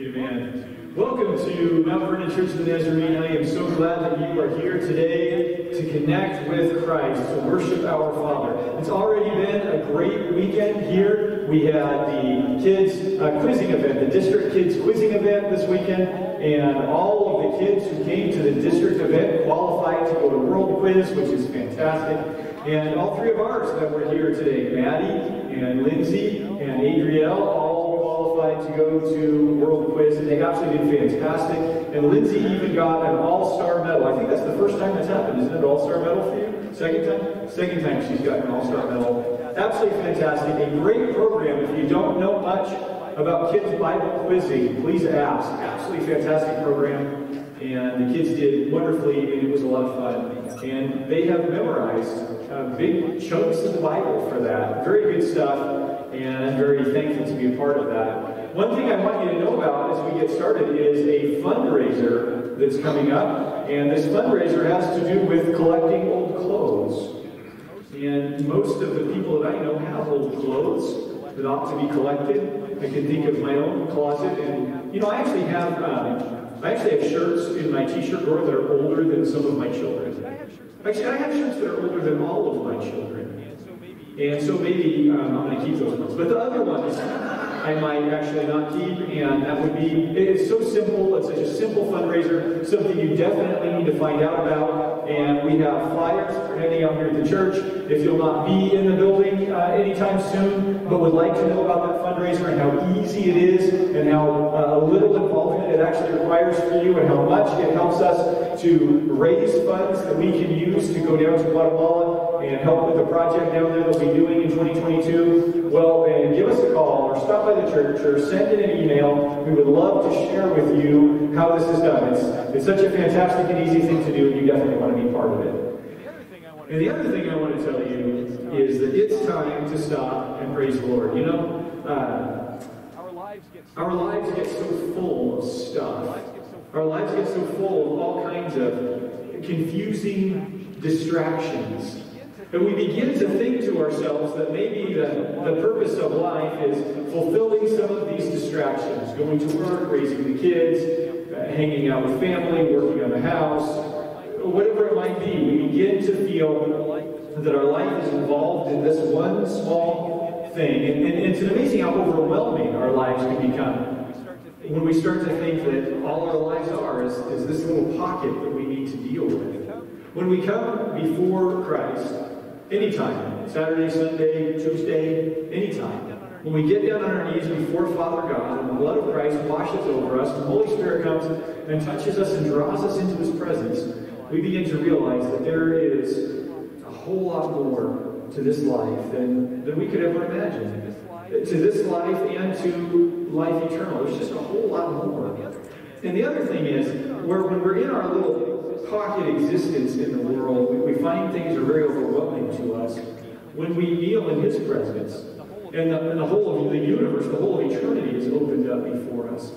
Amen. Welcome to Mount Vernon Church of the Nazarene. I am so glad that you are here today to connect with Christ, to worship our Father. It's already been a great weekend here. We had the kids' uh, quizzing event, the district kids' quizzing event this weekend, and all of the kids who came to the district event qualified to go to World Quiz, which is fantastic. And all three of ours that were here today, Maddie and Lindsay and Adrielle, qualified to go to World Quiz, and they absolutely did fantastic. And Lindsay even got an All-Star medal. I think that's the first time that's happened, isn't it? All-Star medal for you? Second time? Second time she's got an All-Star medal. Absolutely fantastic. A great program. If you don't know much about kids Bible quizzing, please ask. Absolutely fantastic program. And the kids did wonderfully, and it was a lot of fun. And they have memorized uh, big chunks of the Bible for that. Very good stuff and I'm very thankful to be a part of that. One thing I want you to know about as we get started is a fundraiser that's coming up, and this fundraiser has to do with collecting old clothes. And most of the people that I know have old clothes that ought to be collected. I can think of my own closet, and you know, I actually have um, I actually have shirts in my t-shirt drawer that are older than some of my children. Actually, I have shirts that are older than all of my children. And so maybe um, I'm going to keep those ones. But the other ones I might actually not keep, and that would be, it's so simple, it's such a simple fundraiser, something you definitely need to find out about. And we have flyers handing out here at the church. If you'll not be in the building uh, anytime soon, but would like to know about that fundraiser and how easy it is and how uh, little involvement it actually requires for you and how much it helps us to raise funds that we can use to go down to Guatemala and help with the project down there that we'll be doing in 2022, well, and give us a call or stop by the church or send in an email. We would love to share with you how this is done. It's, it's such a fantastic and easy thing to do, and you definitely want to be part of it. And the other thing I want to tell you is that it's time to stop and praise the Lord. You know, uh, our lives get so full of stuff. Our lives get so full of all kinds of confusing distractions. And we begin to think to ourselves that maybe the, the purpose of life is fulfilling some of these distractions, going to work, raising the kids, uh, hanging out with family, working on the house, whatever it might be. We begin to feel that our life is involved in this one small thing. And, and, it's amazing how overwhelming our lives can become when we start to think that all our lives are is, is this little pocket that we need to deal with. When we come before Christ, Anytime. Saturday, Sunday, Tuesday, anytime. When we get down on our knees before Father God and the blood of Christ washes over us, the Holy Spirit comes and touches us and draws us into His presence, we begin to realize that there is a whole lot more to this life than, than we could ever imagine. To this life and to life eternal. There's just a whole lot more. And the other thing is, where when we're in our little pocket existence in the world, we, find things are very overwhelming to us. When we kneel in His presence, and the, and the whole of the universe, the whole of eternity is opened up before us,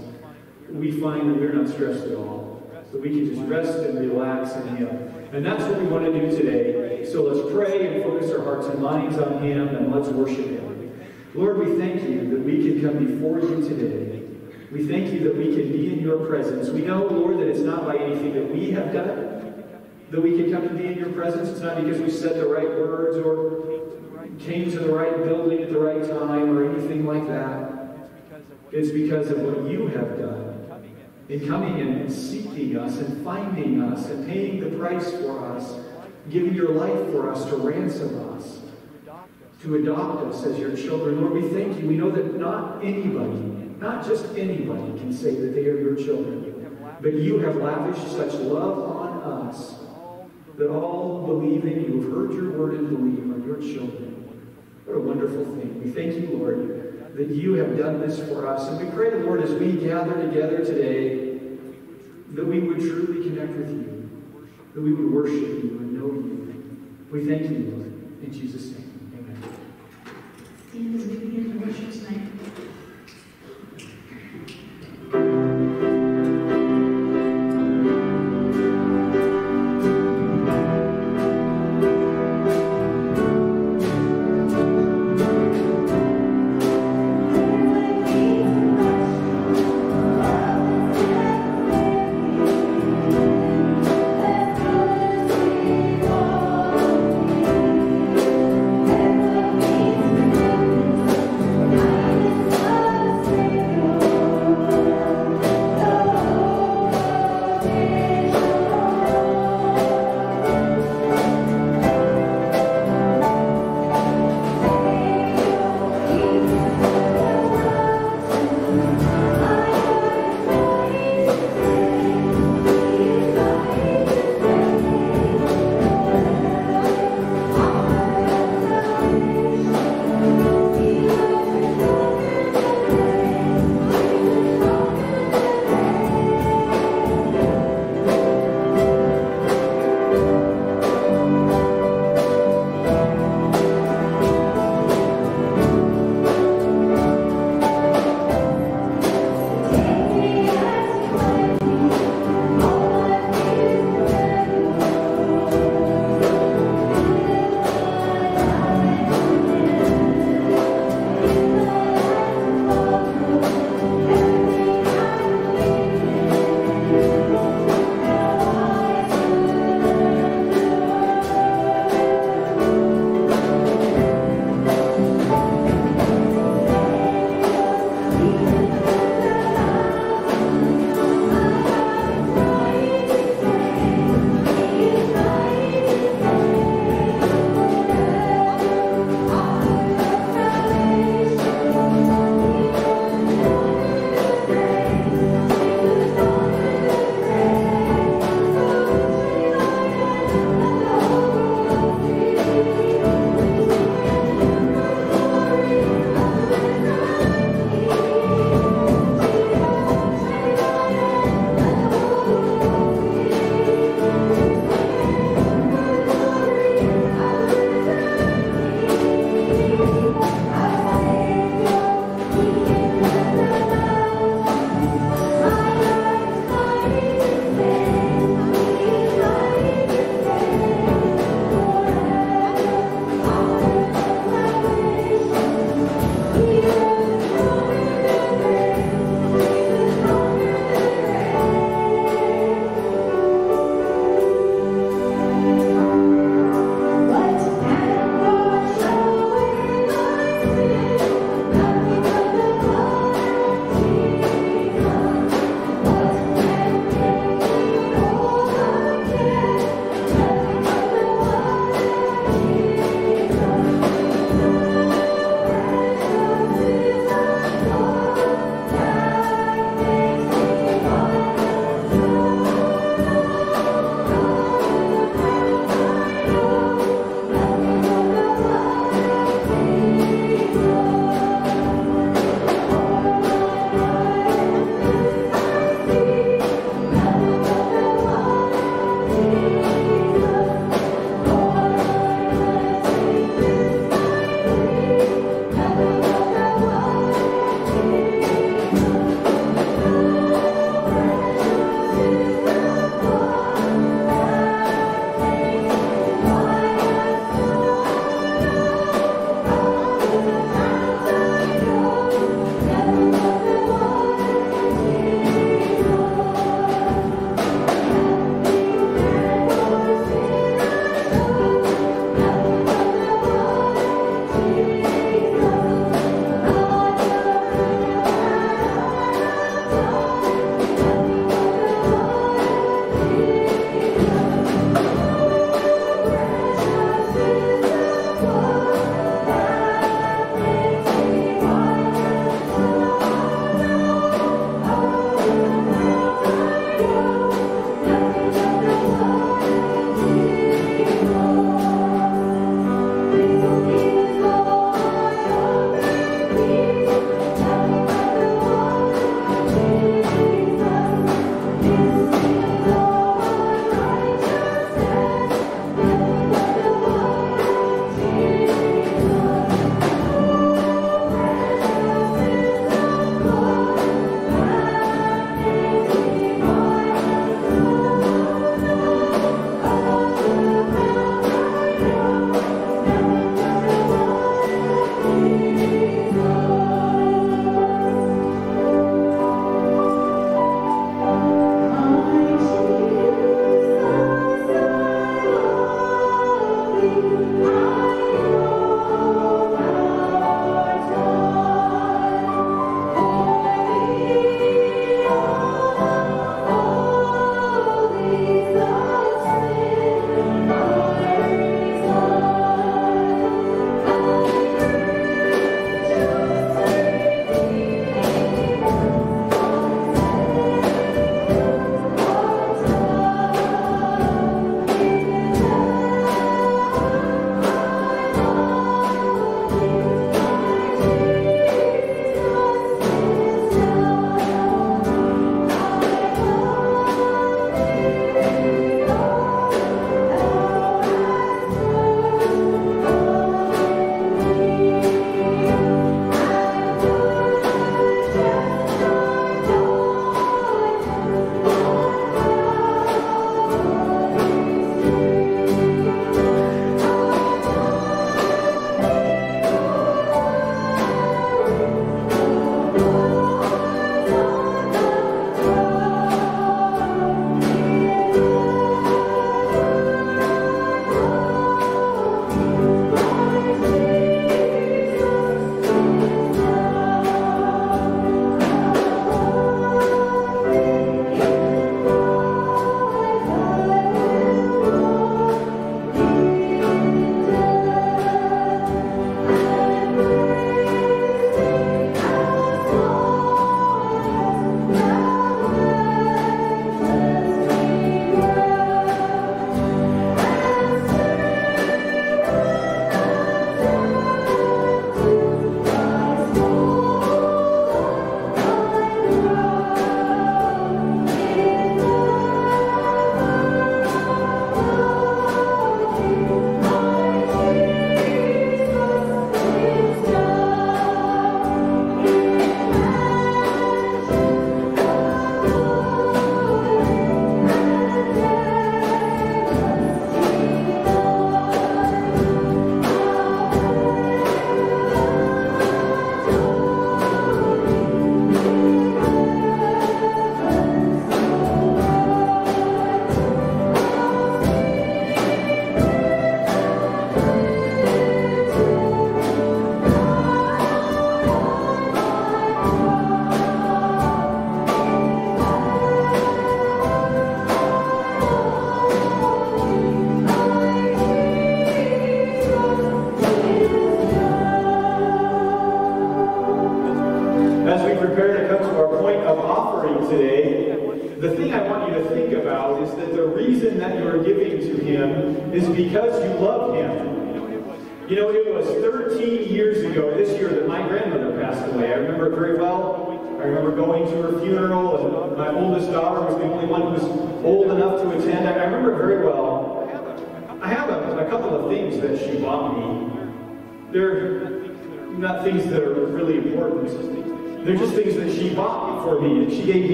we find that we're not stressed at all. That we can just rest and relax in Him. And that's what we want to do today. So let's pray and focus our hearts and minds on Him, and let's worship Him. Lord, we thank you that we can come before you today we thank you that we can be in your presence. We know, Lord, that it's not by anything that we have done that we can come and be in your presence. It's not because we said the right words or came to the right building at the right time or anything like that. It's because of what you have done in coming and seeking us and finding us and paying the price for us, giving your life for us to ransom us, to adopt us as your children. Lord, we thank you. We know that not anybody not just anybody can say that they are your children, but you have lavished such love on us that all believing you, have heard your word and believe are your children. What a wonderful thing. We thank you, Lord, that you have done this for us. And we pray, the Lord, as we gather together today, that we would truly connect with you, that we would worship you and know you. We thank you, Lord. In Jesus' name, amen. Stand as we begin to worship tonight.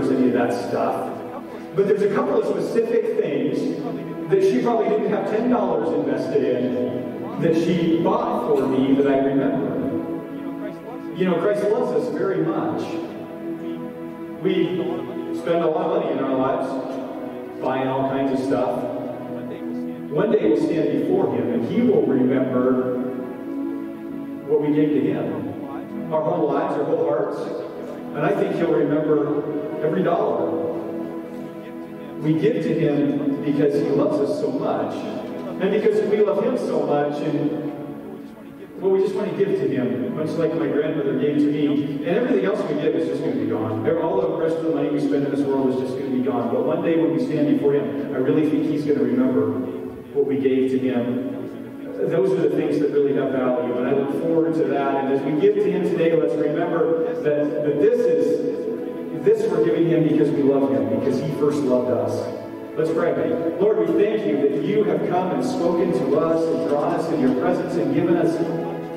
Remembers any of that stuff. But there's a couple of specific things that she probably didn't have $10 invested in that she bought for me that I remember. You know, Christ loves us very much. We spend a lot of money in our lives buying all kinds of stuff. One day we'll stand before Him and He will remember what we gave to Him. Our whole lives, our whole hearts. And I think He'll remember every dollar. We give to Him because He loves us so much. And because we love Him so much and well, we just want to give to Him, much like my grandmother gave to me. And everything else we give is just going to be gone. All the rest of the money we spend in this world is just going to be gone. But one day when we stand before Him, I really think He's going to remember what we gave to Him. Those are the things that really have value, and I look forward to that. And as we give to Him today, let's remember that, that this is this we're giving Him because we love Him, because He first loved us. Let's pray. Lord, we thank you that you have come and spoken to us and drawn us in your presence and given us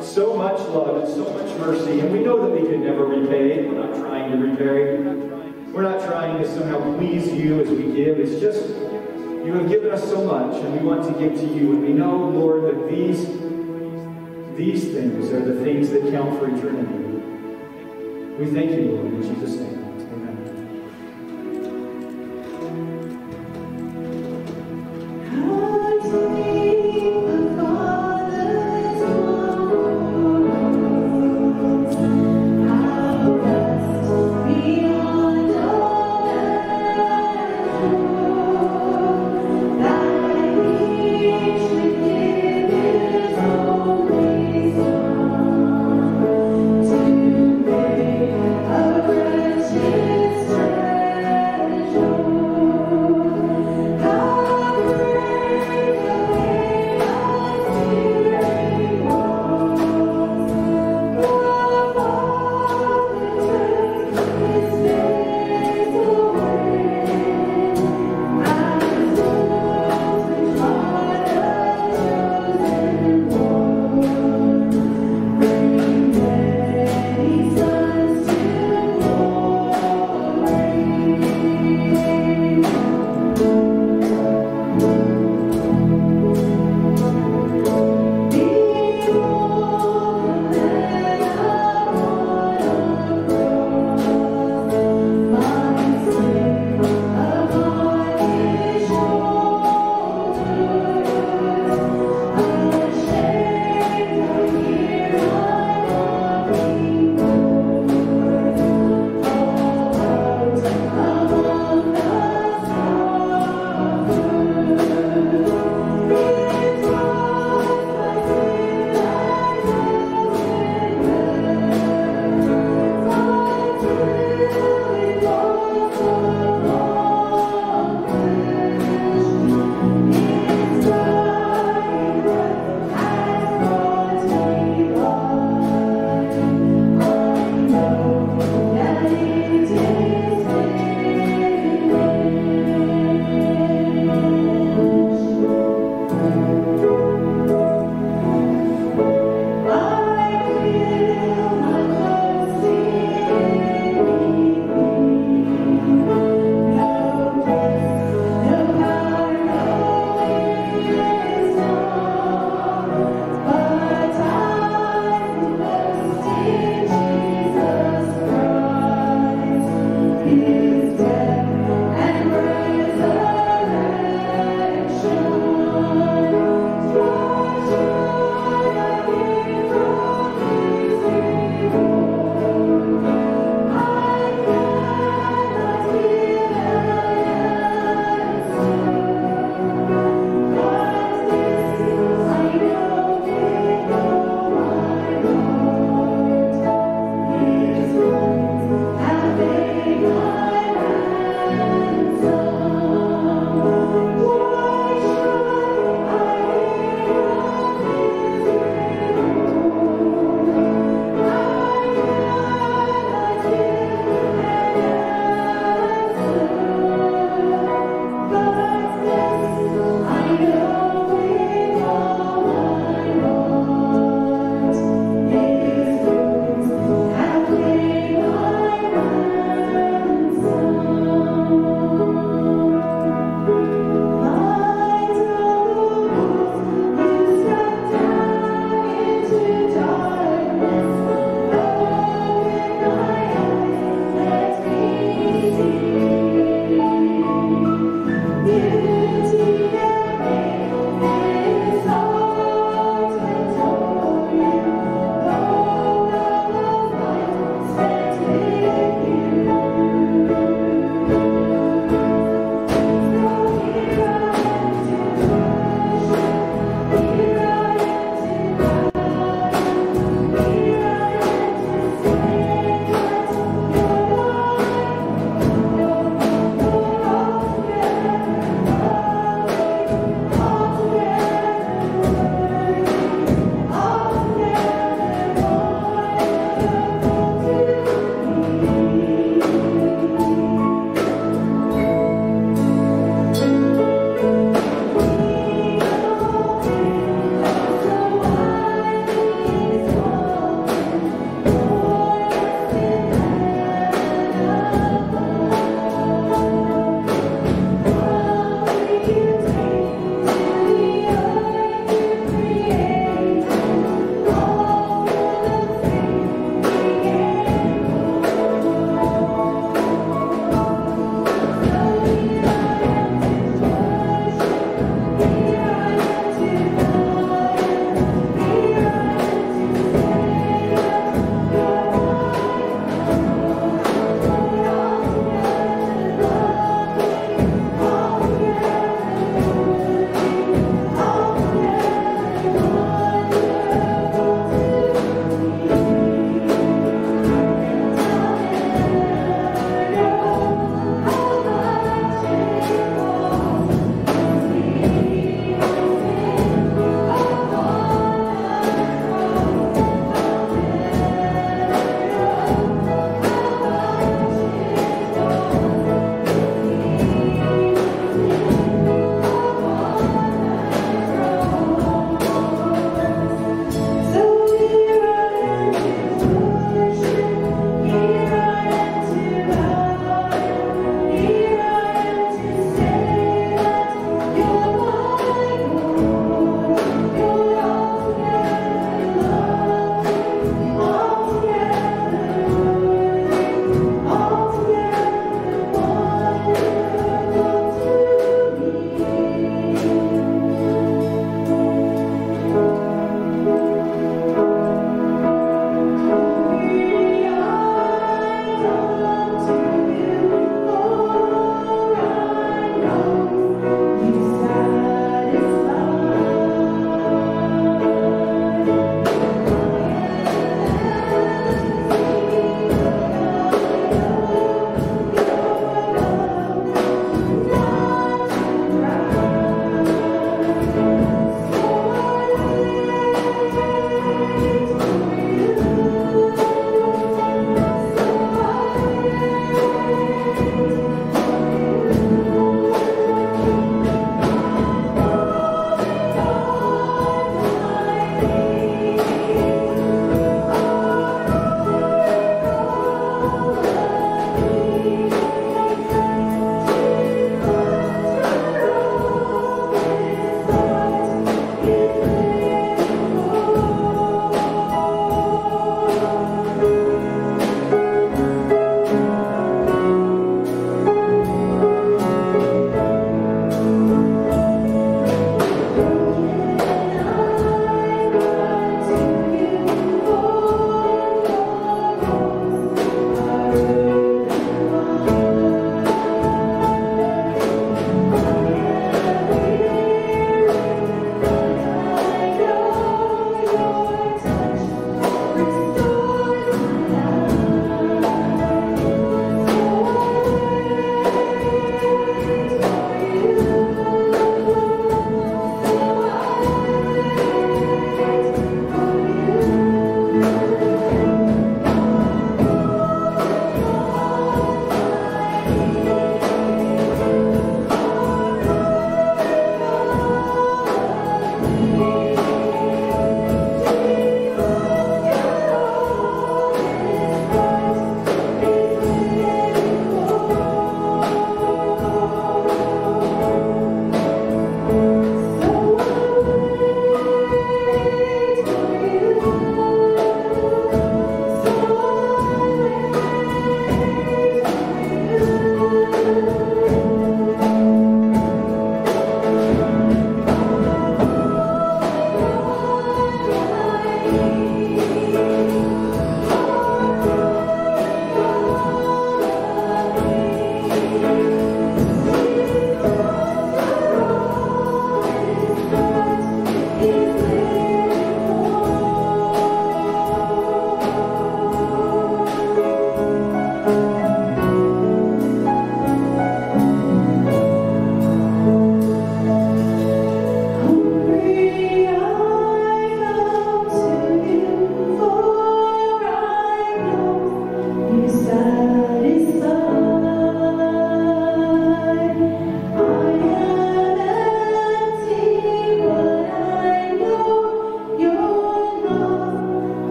so much love and so much mercy, and we know that we can never repay. We're not trying to repay. We're not trying to somehow please you as we give. It's just you have given us so much, and we want to give to you. And we know, Lord, that these these things are the things that count for eternity. We thank you, Lord, in Jesus' name.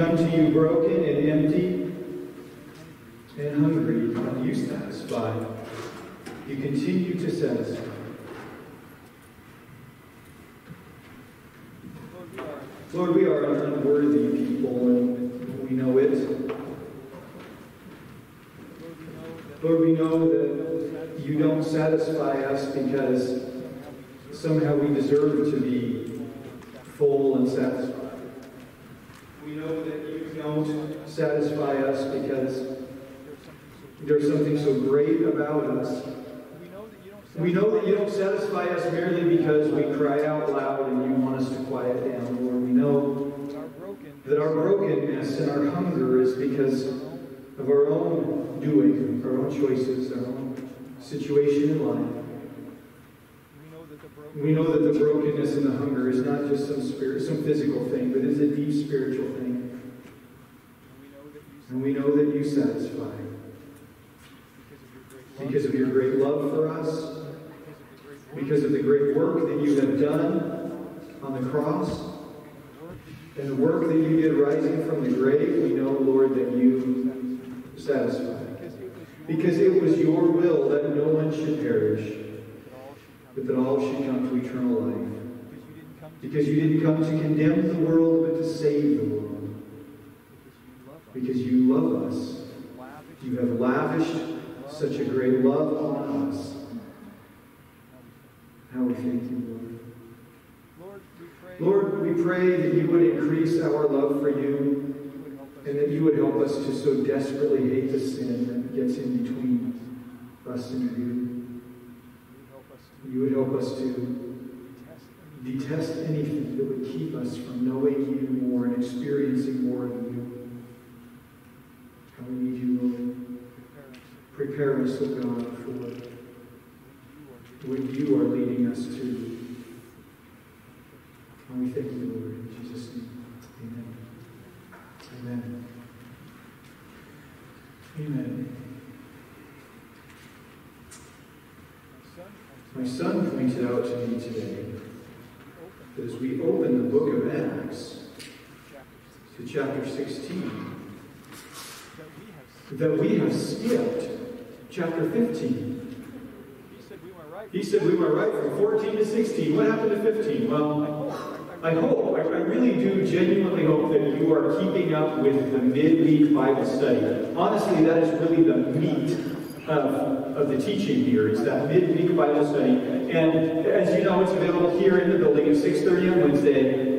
Come to you broken and empty and hungry, and you satisfy. You continue to satisfy. Lord, we are an unworthy people, and we know it. Lord, we know that you don't satisfy us because somehow we deserve to be full and satisfied. We know that you don't satisfy us because there's something so great about us. We know that you don't satisfy us merely because we cry out loud and you want us to quiet down, Lord. We know that our brokenness and our hunger is because of our own doing, our own choices, our own situation in life. We know that the brokenness and the hunger is not just some spirit, some physical thing, but is a deep spiritual thing. And we know that you satisfy because of your great love for us, because of the great work that you have done on the cross, and the work that you did rising from the grave. We know, Lord, that you satisfy. Because it was your will that no one should perish, but that all should come to eternal life. Because you didn't come to condemn the world, but to save the world. Because you love us. You have lavished such a great love on us. How we thank you, Lord. Lord, we pray that you would increase our love for you and that you would help us to so desperately hate the sin that gets in between us and you. You would help us to detest anything that would keep us from knowing you more and experiencing more of you. How we need you, Lord. Prepare us, O God, for what you are leading us to. And we thank you, Lord, in Jesus' name. Amen. Amen. Amen. My son pointed out to me today that as we open the book of Acts to chapter 16, that we have skipped chapter 15. He said we were right from 14 to 16. What happened to 15? Well, I hope, I, I really do genuinely hope that you are keeping up with the midweek Bible study. Honestly, that is really the meat of, of the teaching here. It's that midweek Bible study. And as you know, it's available here in the building at 6.30 on Wednesday.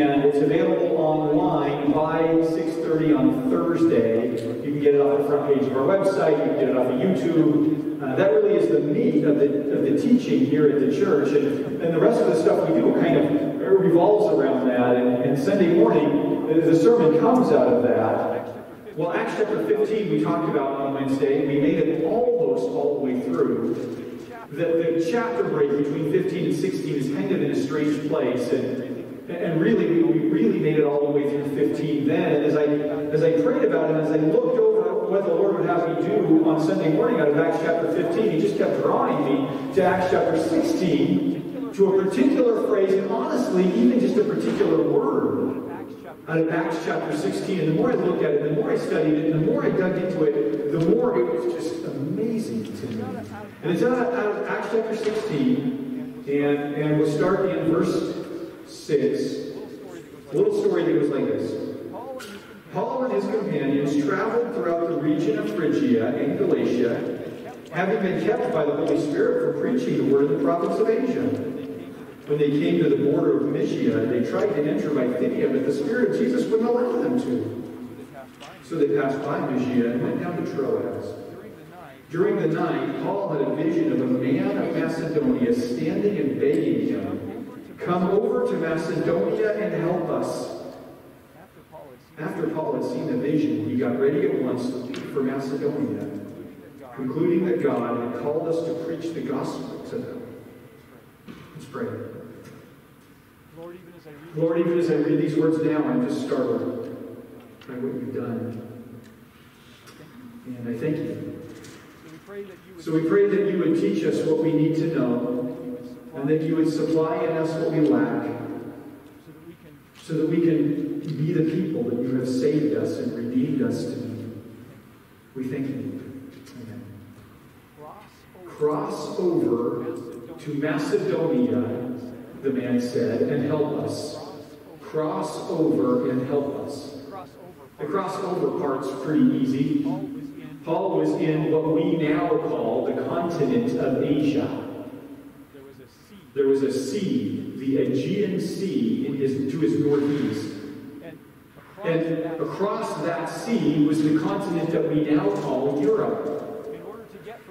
And it's available online by 6.30 on Thursday. You can get it off the front page of our website. You can get it off of YouTube. Uh, that really is the meat of the, of the teaching here at the church. And, and the rest of the stuff we do kind of revolves around that. And, and Sunday morning, the, sermon comes out of that. Well, Acts chapter 15 we talked about on Wednesday. We made it almost all the way through. The, the chapter break between 15 and 16 is kind of in a strange place. And, and really, we really made it all the way through 15 then. And as I, as I prayed about it, as I looked over what the Lord would have me do on Sunday morning out of Acts chapter 15, He just kept drawing me to Acts chapter 16, to a particular phrase, and honestly, even just a particular word out of Acts chapter 16. And the more I looked at it, the more I studied it, the more I dug into it, the more it was just amazing to me. And it's out of, Acts chapter 16, and, and we'll start in verse 6. A little story that goes like this. Paul and his companions traveled throughout the region of Phrygia and Galatia, having been kept by the Holy Spirit for preaching the word in the province of Asia. When they came to the border of Mysia, they tried to enter Bithynia, but the Spirit of Jesus wouldn't allow them to. So they passed by Mysia and went down to Troas. During the night, Paul had a vision of a man of Macedonia standing and begging him, Come over to Macedonia and help us. After Paul had seen the vision, he got ready at once for Macedonia, concluding that God had called us to preach the gospel to them. Let's pray. Lord, even as I read these words now, I'm just startled by what you've done. And I thank you. So we pray that you would teach us what we need to know, and that you would supply in us what we lack, so that we can be the people that you have saved us and redeemed us to be. We thank you. Amen. Cross over to Macedonia, the man said, and help us. Cross over and help us. The crossover part's pretty easy. Paul was in what we now call the continent of Asia. There was a sea, the Aegean Sea, in his, to his northeast. And across that sea was the continent that we now call Europe.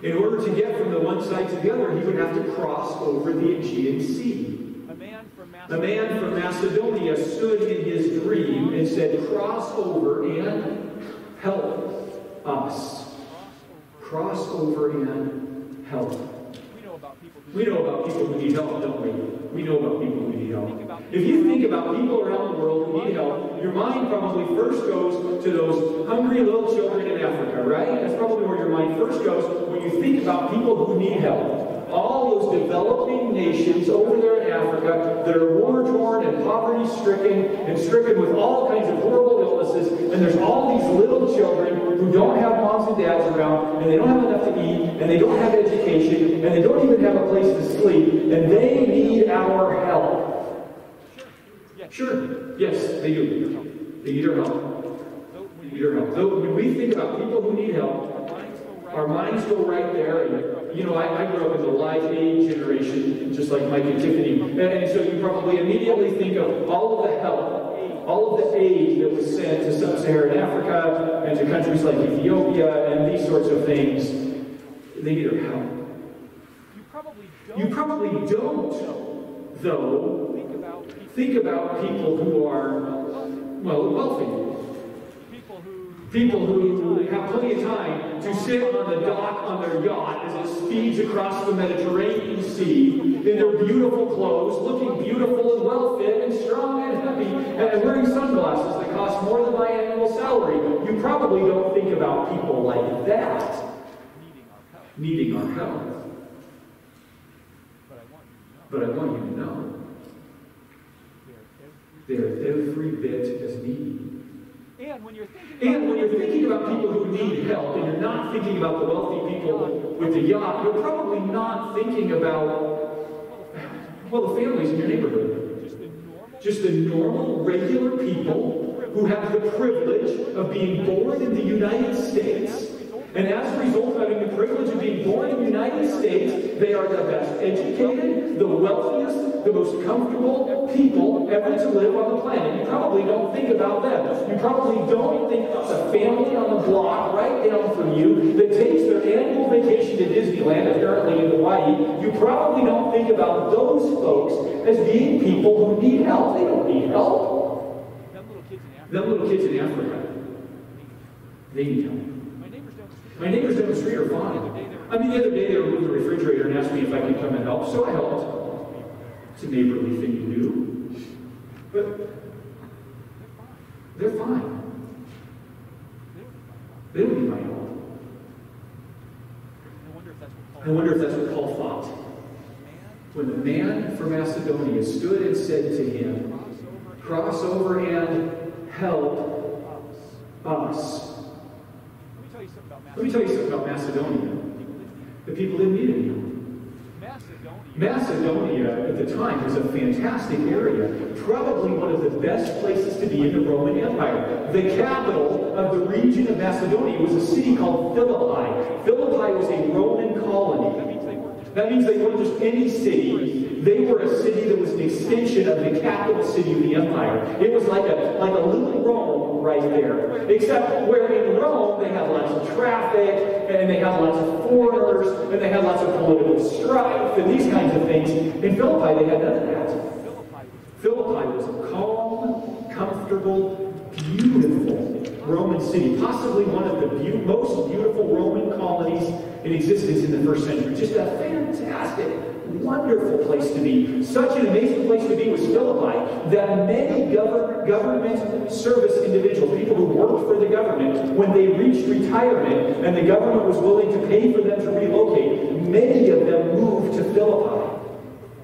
In order to get from the one side to the other, he would have to cross over the Aegean Sea. A man from Macedonia stood in his dream and said, Cross over and help us. Cross over and help. We know about people who need help, don't we? We know about people who need help. If you think about people around the world who need help, your mind probably first goes to those hungry little children in Africa, right? That's probably where your mind first goes when you think about people who need help all those developing nations over there in Africa that are war torn and poverty stricken and stricken with all kinds of horrible illnesses. And there's all these little children who don't have moms and dads around, and they don't have enough to eat, and they don't have education, and they don't even have a place to sleep, and they need our help. Sure, yes, they do. They need our help. They need our help. So when we think about people who need help, our minds go right there. And, you know, I, I, grew up in the Live Aid generation, just like Mike and Tiffany. And, and so you probably immediately think of all of the help, all of the aid that was sent to sub-Saharan Africa and to countries like Ethiopia and these sorts of things. They need our help. You probably don't, you probably don't though, think about, think about people who are, well, wealthy People who have plenty of time to sit on the dock on their yacht as it speeds across the Mediterranean Sea in their beautiful clothes, looking beautiful and well fit and strong and happy, and wearing sunglasses that cost more than my annual salary. You probably don't think about people like that needing our help. But I want you to know they're every bit as needy and when you're thinking and when you're thinking about people who need help, and you're not thinking about the wealthy people with the yacht, you're probably not thinking about, well, the families in your neighborhood. Just the normal, regular people who have the privilege of being born in the United States and as a result of having the privilege of being born in the United States, they are the best educated, the wealthiest, the most comfortable people ever to live on the planet. You probably don't think about them. You probably don't think about the family on the block right down from you that takes their annual vacation to Disneyland, apparently in Hawaii. You probably don't think about those folks as being people who need help. They don't need help. Them little kids in Africa, they need help. My neighbors down the street are fine. I mean, the other day they removed the refrigerator and asked me if I could come and help, so I helped. It's a neighborly thing to do. But they're fine. They don't need my help. I wonder if that's what Paul thought. When the man from Macedonia stood and said to him, Cross over and help us. Let me tell you something about Macedonia. The people didn't need any Macedonia at the time was a fantastic area, probably one of the best places to be in the Roman Empire. The capital of the region of Macedonia was a city called Philippi. Philippi was a Roman colony. That means they weren't just any city. They were a city that was an extension of the capital city of the empire. It was like a like a little Rome right there. Except where in Rome they had lots of traffic and they had lots of foreigners and they had lots of political strife and these kinds of things. In Philippi they had none of that. Philippi was a calm, comfortable, beautiful Roman city, possibly one of the be most beautiful Roman colonies in existence in the first century. Just a fantastic, wonderful place to be. Such an amazing place to be was Philippi that many government, government service individuals, people who worked for the government, when they reached retirement and the government was willing to pay for them to relocate, many of them moved to Philippi.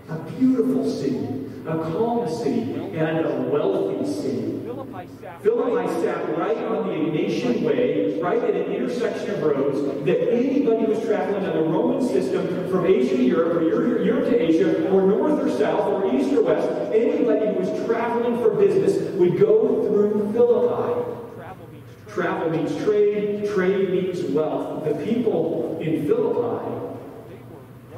A beautiful city a calm city, and a wealthy city. Philippi sat Philippi sat right on the Egnatian Way, right at an intersection of roads that anybody who was traveling on the Roman system from Asia to Europe, or Europe to Asia, or north or south, or east or west, anybody who was traveling for business would go through Philippi. travel means trade. Trade, means wealth. The people in Philippi,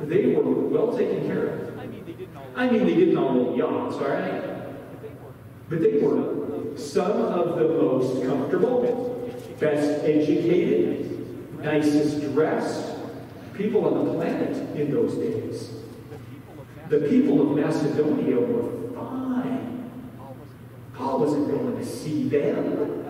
They were, well taken care of. I mean, they didn't all, I mean, they own yachts, all right? but they were But they were some of the most comfortable, best educated, nicest dressed people on the planet in those days. the people of Macedonia. were fine. Paul wasn't going to see them.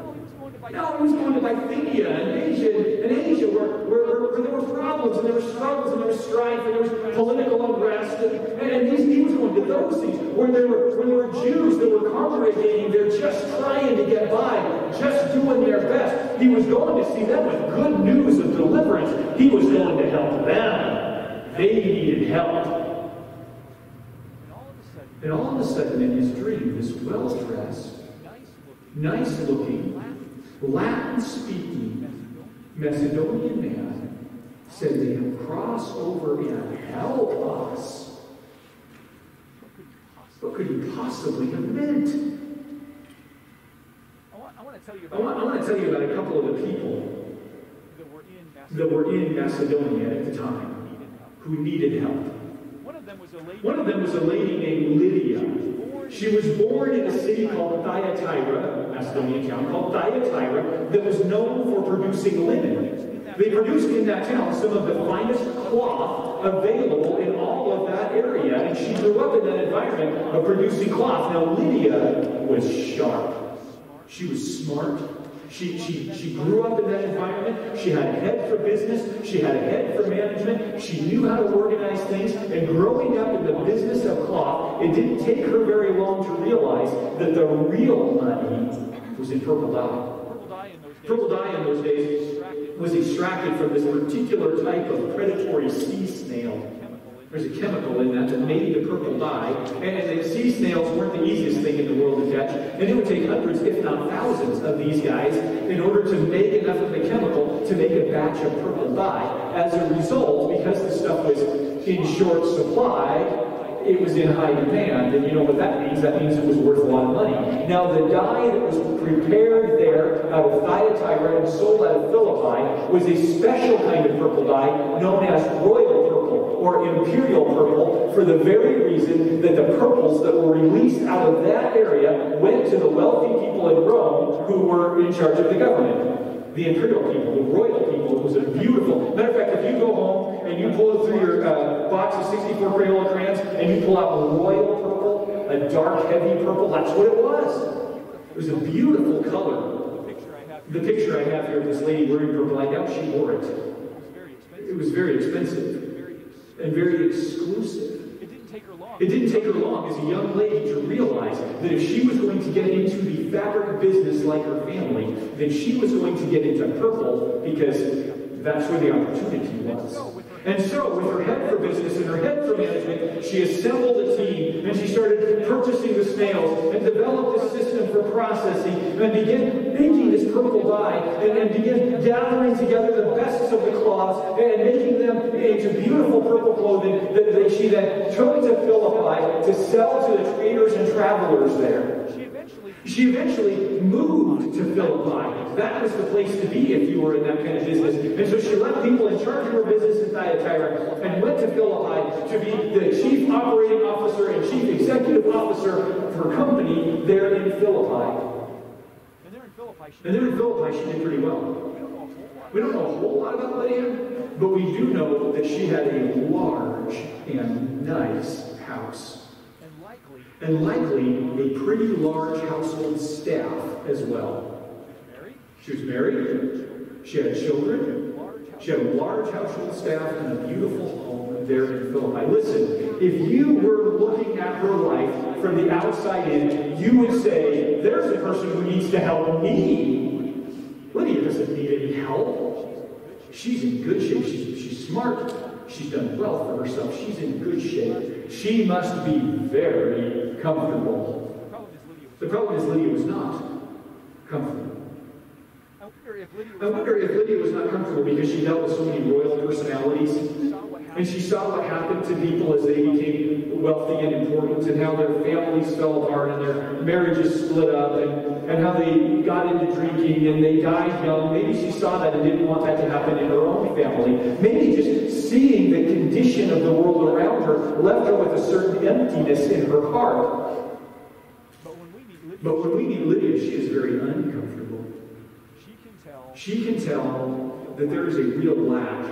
No, he was going to Bithynia and Asia, and Asia where, where, where, there were problems and there were struggles and there was strife and there was political unrest. And, and he, he was going to those things where there were where there were Jews that were congregating, they're just trying to get by, just doing their best. He was going to see them with good news of deliverance. He was going to help them. They needed help. And all of a sudden, in his dream, this well-dressed, nice looking, nice-looking, Latin-speaking Macedonian man said to him, Cross over and help us. what could you possibly? What could he possibly have meant? I want, I to tell you I about want, I want to tell you about a couple of the people that were in Macedonia. that were in Macedonia at the time who needed help. One of them was a lady. One of them was a lady named Lydia. She was born in a city called Thyatira, a Macedonian town called Thyatira, that was known for producing linen. They produced in that town some of the finest cloth available in all of that area, and she grew up in that environment of producing cloth. Now, Lydia was sharp. She was smart. She, she, she grew up in that environment. She had a head for business. She had a head for management. She knew how to organize things. And growing up in the business of cloth, it didn't take her very long to realize that the real money was in purple dye. Purple dye in those days. Was extracted from this particular type of predatory sea snail. There's a chemical in that that made the purple dye, and the sea snails weren't the easiest thing in the world to catch, and it would take hundreds, if not thousands, of these guys in order to make enough of the chemical to make a batch of purple dye. As a result, because the stuff was in short supply, it was in high demand, and you know what that means? That means it was worth a lot of money. Now, the dye that was prepared there out of Thyatira and sold out of Philippi was a special kind of purple dye known as royal or imperial purple for the very reason that the purples that were released out of that area went to the wealthy people in Rome who were in charge of the government. The imperial people, the royal people, it was a beautiful. Matter of fact, if you go home and you pull through your uh, box of 64 Crayola crayons and you pull out royal purple, a dark, heavy purple, that's what it was. It was a beautiful color. the picture I have The picture I have here of this lady wearing purple, I doubt she wore it. It was very expensive and very exclusive. It didn't take her long. It didn't take her long as a young lady to realize that if she was going to get into the fabric business like her family, then she was going to get into purple because that's where the opportunity was. And so, with her head for business and her head for management, she assembled a team and she started purchasing the snails and developed a system for processing and began making this purple dye and, and began gathering together the best of the cloths and making them into beautiful purple clothing that, that she then took to Philippi to sell to the traders and travelers there. She eventually moved to Philippi. That was the place to be if you were in that kind of business. And so she left people in charge of her business in Thyatira and went to Philippi to be the chief operating officer and chief executive officer of her company there in Philippi. and they're in And there in Philippi, she did pretty well. We don't know a whole lot. About Lydia, but we do know that she had a large and nice house. And likely And likely a pretty large household staff as well. She was married. She had children. She had a large household staff and a beautiful home there in Philippi. Listen, if you were looking at her life from the outside in, you would say, there's a person who needs to help me. Lydia doesn't need any help. She's in good shape. She's, she's smart. She's done well for herself. She's in good shape. She must be very comfortable. The problem is Lydia was The problem is Lydia was not comfortable. I wonder if Lydia was I wonder if Lydia was not comfortable because she dealt with so many royal personalities. And she saw what happened to people as they became wealthy and important, and how their families fell apart and their marriages split up, and, and how they got into drinking and they died young. Maybe she saw that and didn't want that to happen in her own family. Maybe just seeing the condition of the world around her left her with a certain emptiness in her heart. But when we meet Lydia, But when we meet Lydia, she is very uncomfortable. she can tell, She can tell that there is a real lack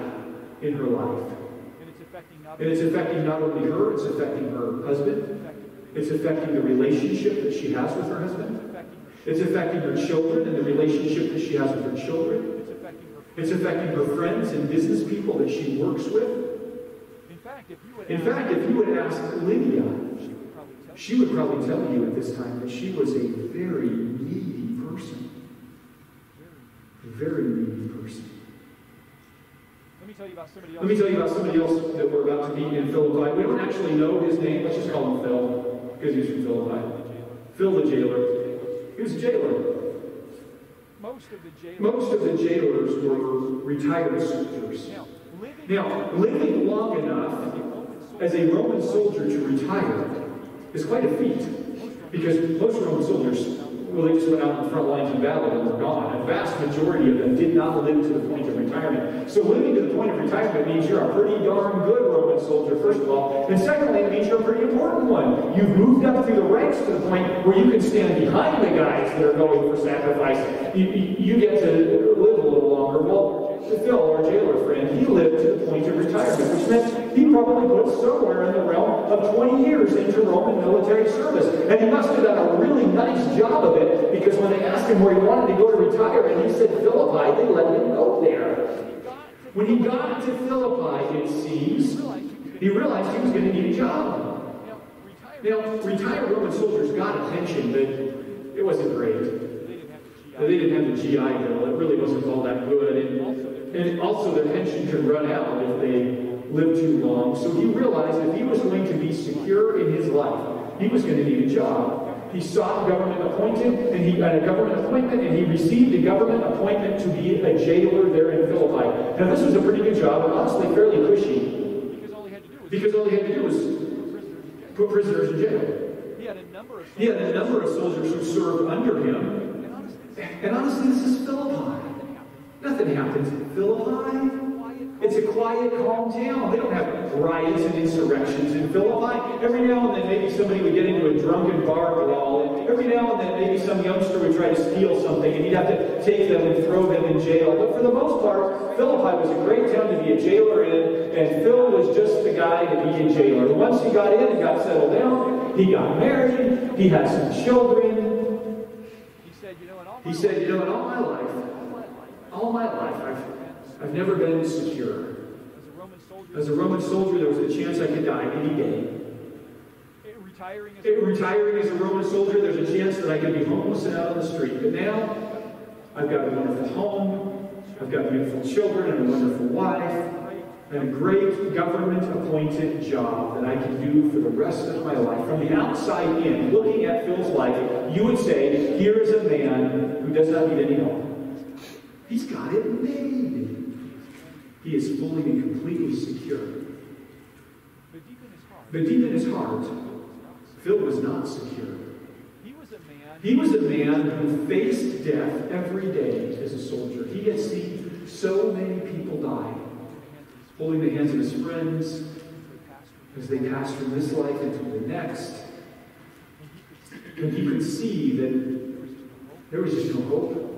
in her life. And it's affecting not only her, it's affecting her husband, it's affecting the relationship that she has with her husband, it's affecting her children and the relationship that she has with her children, it's affecting her. friends and business people that she works with. In fact, if you would ask, Lydia, she would probably tell you. at this time that she was a very needy person. Very needy person. Let me tell you about somebody else. Let me tell you about somebody else that we're about to meet in Philippi. We don't actually know his name. Let's just call him Phil, because he's from Philippi. Phil the jailer. He was a jailer. Most of the jailers. Most of the jailers were retired soldiers. Now, living Now, living long enough as a Roman soldier, as a Roman soldier to retire is quite a feat. Because most Roman soldiers, well, they just went out in the front lines of battle and were gone. A vast majority of them did not live to the point of retirement. So living to the point of retirement means you're a pretty darn good Roman soldier, first of all. And secondly, it means you're a pretty important one. You've moved up through the ranks to the point where you can stand behind the guys that are going for sacrifice. You, you, you get to live a little longer. Well, Phil, our jailer friend, he lived to the point of retirement, which meant he probably put somewhere in the realm of 20 years into Roman military service. And he must have done a really nice job of it because when they asked him where he wanted to go to retire, and he said Philippi, they let him go there. When he got to Philippi, it seems, he realized he was going to need a job. now, retired, Roman soldiers got attention, but it wasn't great. they didn't have the GI. They didn't have the GI Bill. It really wasn't all that good. And, and also, their pension could run out if they lived too long. So he realized if he was going to be secure in his life, he was going to need a job. He sought government appointment and he got a government appointment, and he received a government appointment to be a jailer there in Philippi. Now, this was a pretty good job, and honestly fairly cushy, Because all he had to do was because all he had to do was put prisoners in jail. He had a number of He had a number of soldiers who served under him, and honestly, this is Philippi. Nothing happens in Philippi. It's a quiet, calm town. They don't have riots and insurrections in Philippi. Every now and then, maybe somebody would get into a drunken bar brawl, and every now and then, maybe some youngster would try to steal something, and you'd have to take them and throw them in jail. But for the most part, Philippi was a great town to be a jailer in, and Phil was just the guy to be a jailer. Once he got in and got settled down, he got married, he had some children. he said, you know, in all my He said, you know, in all my life, all my life, I've, I've never been secure. as a Roman soldier, there was a chance I could die any day. retiring as a Retiring as a Roman soldier, there's a chance that I could be homeless and out on the street. But now, I've got a wonderful home, I've got beautiful children and a wonderful wife, and a great government-appointed job that I can do for the rest of my life. From the outside in, looking at Phil's life, you would say, here is a man who does not need any help. He's got it made. He is fully and completely secure. but deep in his heart, But deep in his heart, Phil was not. Phil was not secure. He was a man He was a man who faced death every day as a soldier. He had seen so many people die, holding the hands of his friends as they passed from this life into the next. And he could see that there was just no hope.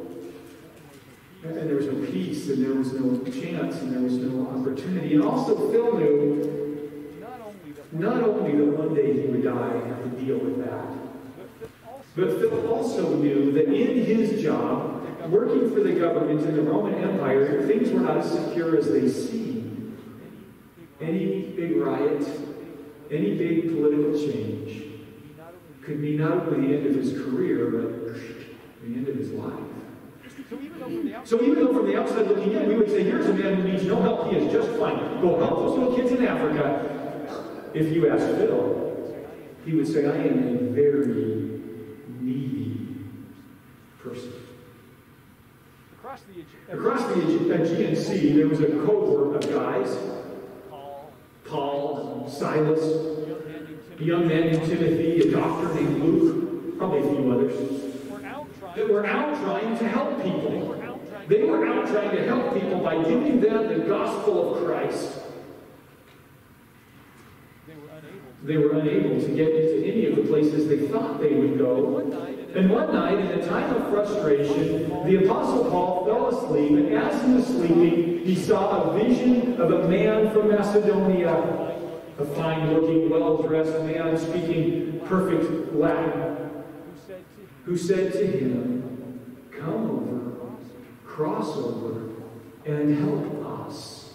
And there was no peace, and there was no chance, and there was no opportunity. And also, Phil knew not only that, one day he would die and have to deal with that, but, Phil also knew that in his job, working for the government in the Roman Empire, things were not as secure as they seemed. Any big riot, any big political change could be not only the end of his career, but the end of his life. So even though from the outside So even though from the outside looking in, we would say, here's a man who needs no help, he is just fine. Go help those little kids in Africa. If you ask Phil, he would say, I am a very needy person. Across the Aegean, Across the Aegean Sea, there was a cohort of guys Paul, Paul, Silas, a young man named Timothy, young man named Timothy, a doctor named Luke, probably a few others, were out trying. That were out trying to help people. were out trying. They were out trying to help people by giving them the gospel of Christ. They were unable. They were unable to get into any of the places they thought they would go. One night, in And one night, in a time of frustration, the Apostle Paul fell asleep, and as he was sleeping, he saw a vision of a man from Macedonia, a fine looking, well dressed man speaking perfect Latin, who said to him, Come over, cross over, and help us.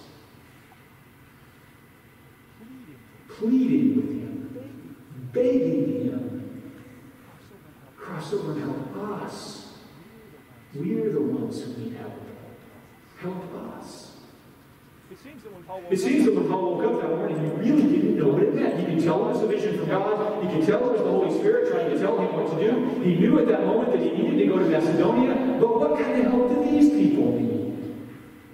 pleading, with him, begging him, cross over and help us. We're the ones who need help. Help us. It seems that when Paul woke up, that when Paul woke up that morning, he really didn't know what it meant. He could tell it was a vision from God. He could tell it was the Holy Spirit trying to tell him what to do. He knew at that moment that he needed to go to Macedonia. But what kind of help did these people need?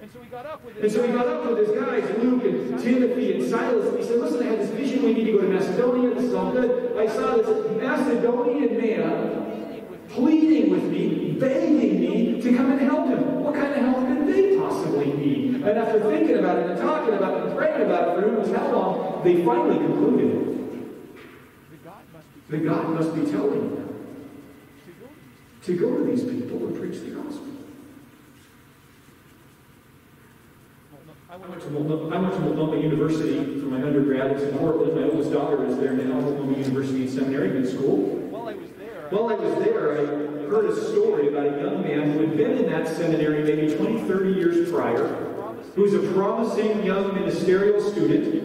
and so he got up with And so he got up with his guys, Luke and Timothy and Silas, and he said, Listen, I had this vision. We need to go to Macedonia. This is all good. I saw this Macedonian man pleading with me, begging me to come and help him. What kind of help could they possibly need? And after thinking about it and talking about it and praying about it for who knows how long, they finally concluded the God must be that God must be telling them to go to these to go to these people and preach the gospel. I went to Multnomah, I went to Multnomah University for my undergrad. It's in Portland. My oldest daughter is there now, Multnomah University and Seminary, good school. While I was there. I heard a story about a young man who had been in that seminary maybe 20, 30 years prior, who was a promising young ministerial student.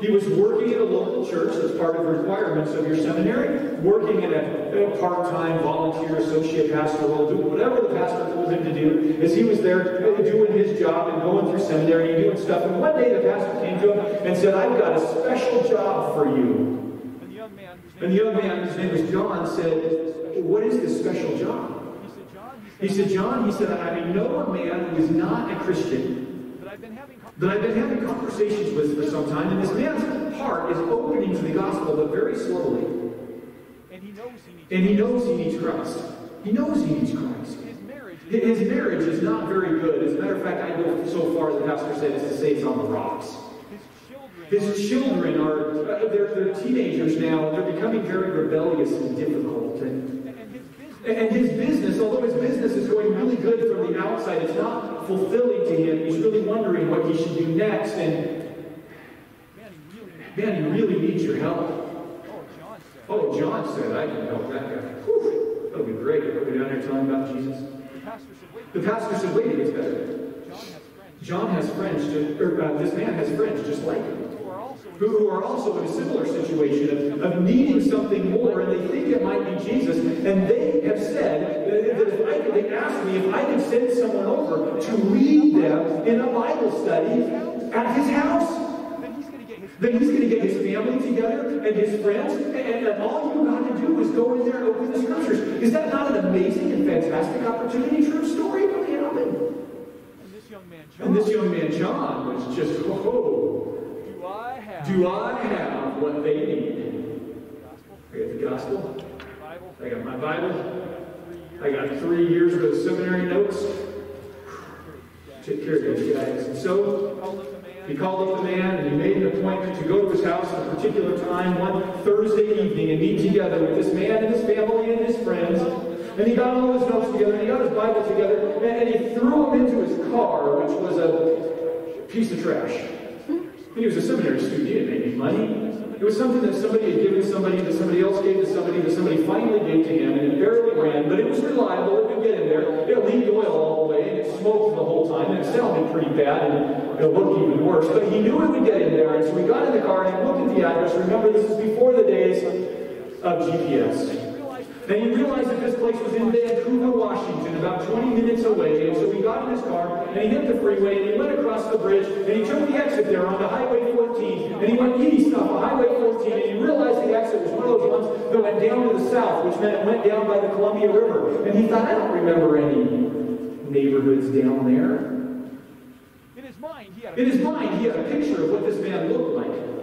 He was working at a local church as part of the requirements of your seminary, working in a, a part-time volunteer associate pastoral, doing whatever the pastor told him to do, as he was there doing his job and going through seminary and doing stuff. And one day the pastor came to him and said, I've got a special job for you. and the young man, whose And the young man, his name was John, said, What is this special job? he said, John, he said, John, he said, I know a man who is not a Christian, that I've been having conversations with for some time, and this man's heart is opening to the gospel, but very slowly. and he knows he needs And he knows he needs Christ. He knows he needs Christ. his marriage. is- is not very good. As a matter of fact, I go so far, as the pastor said, as to say it's on the rocks. His children. Are, uh, they're, they're teenagers now, they're becoming very rebellious and difficult. And, and his business. although his business is going really good from the outside, it's not fulfilling to him. He's really wondering what he should do next. And Man, he really. needs your help. Oh, John said. I can help that guy. Whew, that'll be great. I'll go down there telling about Jesus. The pastor said, wait, it gets better. John has friends or uh, this man has friends just like him. Who are also. who, who are also in a similar situation of, of needing something more, and they think it might be Jesus, and they have said that I they asked me if I could send someone over to lead them in a Bible study at his house. Then he's going to get his. Then he's going to get his family together and his friends, and, and all you got to do is go in there and open the scriptures. Is that not an amazing and fantastic opportunity? True story, really happened. And this young man, John. And this young man, John, was just, oh, Do I have. do I have what they need? I got the gospel. I got my Bible. I got three years of seminary notes. Take care of these guys. And so he called up the man and he made an appointment to go to his house at a particular time one Thursday evening and meet together with this man and his family and his friends. And he got all his notes together and he got his Bible together and, and he threw them into his car, which was a piece of trash. He was a seminary student. He didn't make any money. It was something that somebody had given somebody, that somebody else gave to somebody, that somebody finally gave to him, and it barely ran, but it was reliable. It could get in there. It leaked oil all the way, and it smoked the whole time, and it sounded pretty bad, and it looked even worse. But he knew it would get in there, and so he got in the car and he looked at the address. Remember, this is before the days of GPS. And he realized that this place was in Vancouver, Washington, about 20 minutes away. And so he got in his car and he hit the freeway and he went across the bridge and he took the exit there onto Highway 14. And he went east off of Highway 14 and he realized the exit was one of those ones that went down to the south, which meant it went down by the Columbia River. And he thought, I don't remember any neighborhoods down there. In his mind, he had a In his mind, he had a picture of what this man looked like.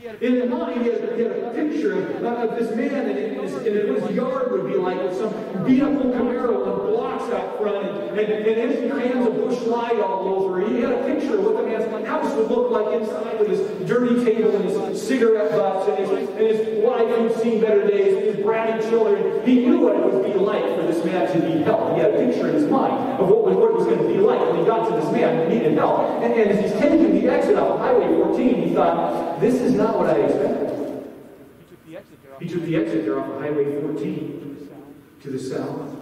In his mind, he had a picture of, of this man, and, his, and what his yard would be like with some beat up old Camaro and blocks out front and, and, and cans of Busch Light all over. He had a picture of what the man's house would look like inside with his dirty table and his cigarette butts and his, and his wife who'd seen better days and his bratty children. He knew what it would be like for this man to need help. He had a picture in his mind of what, what it was going to be like when he got to this man who needed help. And, and as he's taking the exit off Highway 14, he thought, this is not what I expected. He took the exit there off He took the exit there off of Highway 14 to the south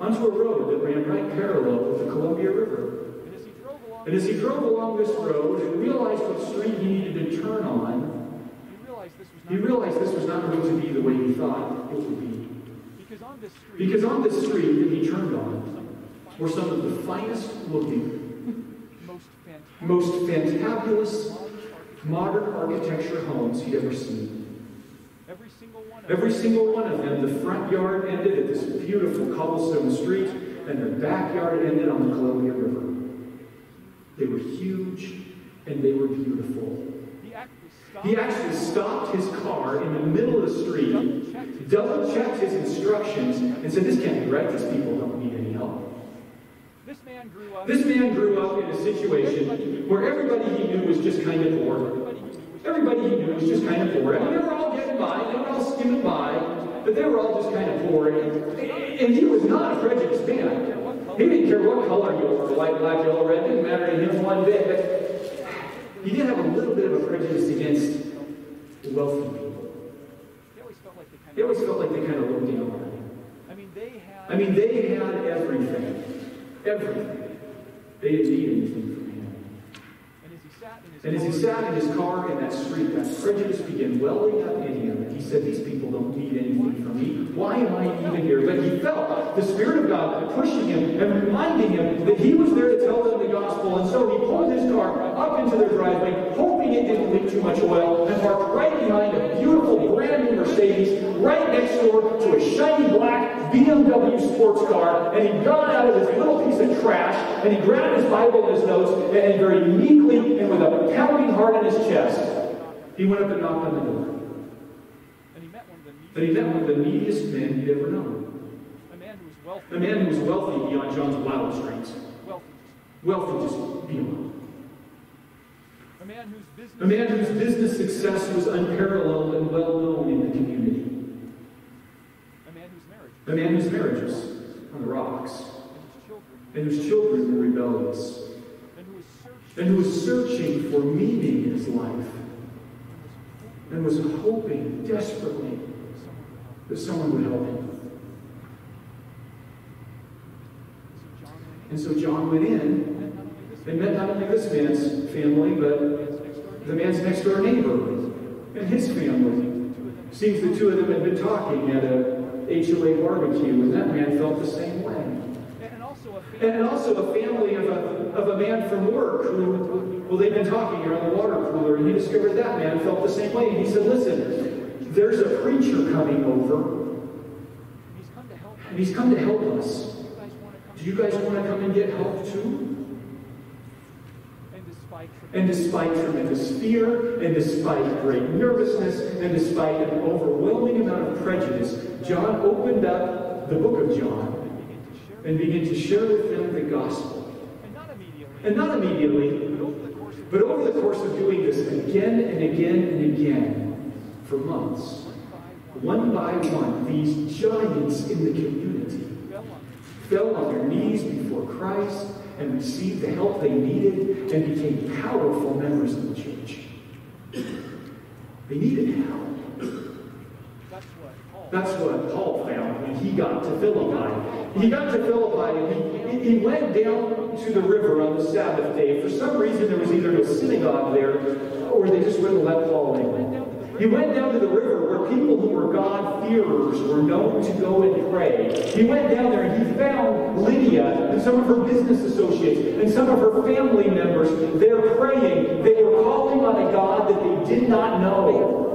onto a road that ran right parallel with the Columbia River. And as he drove along, And as he drove along this road and realized what street he needed to turn on, he realized this was not he realized this was not going to be the way he thought it would be. because on this street, Because on this street that he turned on were some of the finest looking, most fantastic most fantabulous modern architecture, homes he'd ever seen. every single one of Every them single one of them, the front yard ended at this beautiful cobblestone street, and the backyard ended on the Columbia River. They were huge and they were beautiful. he actually stopped, He actually stopped his car in the middle of the street, double checked his instructions, and said, This can't be right. These people don't need any help. This man grew up. This man grew up in a situation where everybody he knew was just kind of poor. Everybody he knew was Everybody he knew was just kind of poor. I mean, they were all getting by, they were all skimming by, but they were all just kind of poor. And, and he was not a prejudiced man. He didn't care what color you were, white, black, yellow, red, didn't matter to him one bit. But he did have a little bit of a prejudice against the wealthy people. He always felt like they kind of. always felt like they kind of looked down on him. I mean, they had. I mean, they had everything. Everything. They didn't need anything from him. and as he sat in his. And as he car, sat in his car in that street, that prejudice began welling up in him. He said, These people don't need anything from me. Why am I even here? But he felt the Spirit of God pushing him and reminding him that he was there to tell them the gospel. And so he pulled his car up into their driveway, hoping it didn't leak too much oil, and parked right behind a beautiful brand new Mercedes, right next door to a shiny black BMW sports car. And he got out of his little piece of trash, and he grabbed his Bible and his notes, and very meekly and with a pounding heart in his chest, he went up and knocked on the door. And he met one of the neediest, And he met one of the neediest men he'd ever known. a man who was wealthy, A man who was wealthy beyond John's wildstreams. wealthy, Wealthy just beyond. a man whose business, A man whose business success was unparalleled and well known in the community. a man whose marriage A man whose marriage was on the rocks, and his children, and whose children were rebellious, and who was searching, and who was searching for meaning in his life, and was hoping desperately for someone to help him. That someone would help him. And so John went in and met not only this man's family, but the man's next door neighbor and his family. Seems the two of them had been talking at a HOA barbecue, and that man felt the same way. and also a family, And also a family of a, of a man from work who, well, they've been talking around the water cooler, and he discovered that man felt the same way. And he said, listen, there's a preacher coming over, and he's come to help and he's come to help us. Do you guys want to come? Do you guys want to come and get help too? And despite tremendous fear, and despite great nervousness, and despite an overwhelming amount of prejudice, John opened up the book of John and begin to share, and began to share with them the gospel. and not immediately, And not immediately, but over the course of but over the course of doing this again and again and again for months, one by one these giants in the community fell on their knees before Christ and received the help they needed and became powerful members of the church. They needed help. That's what Paul. Found when he got to Philippi. He got to Philippi and he, he went down to the river on the Sabbath day. For some reason, there was either no synagogue there or they just wouldn't let Paul in. He went down to the river where people who were God-fearers were known to go and pray. He went down there and he found Lydia and some of her business associates and some of her family members there praying. They were calling on a God that they did not know.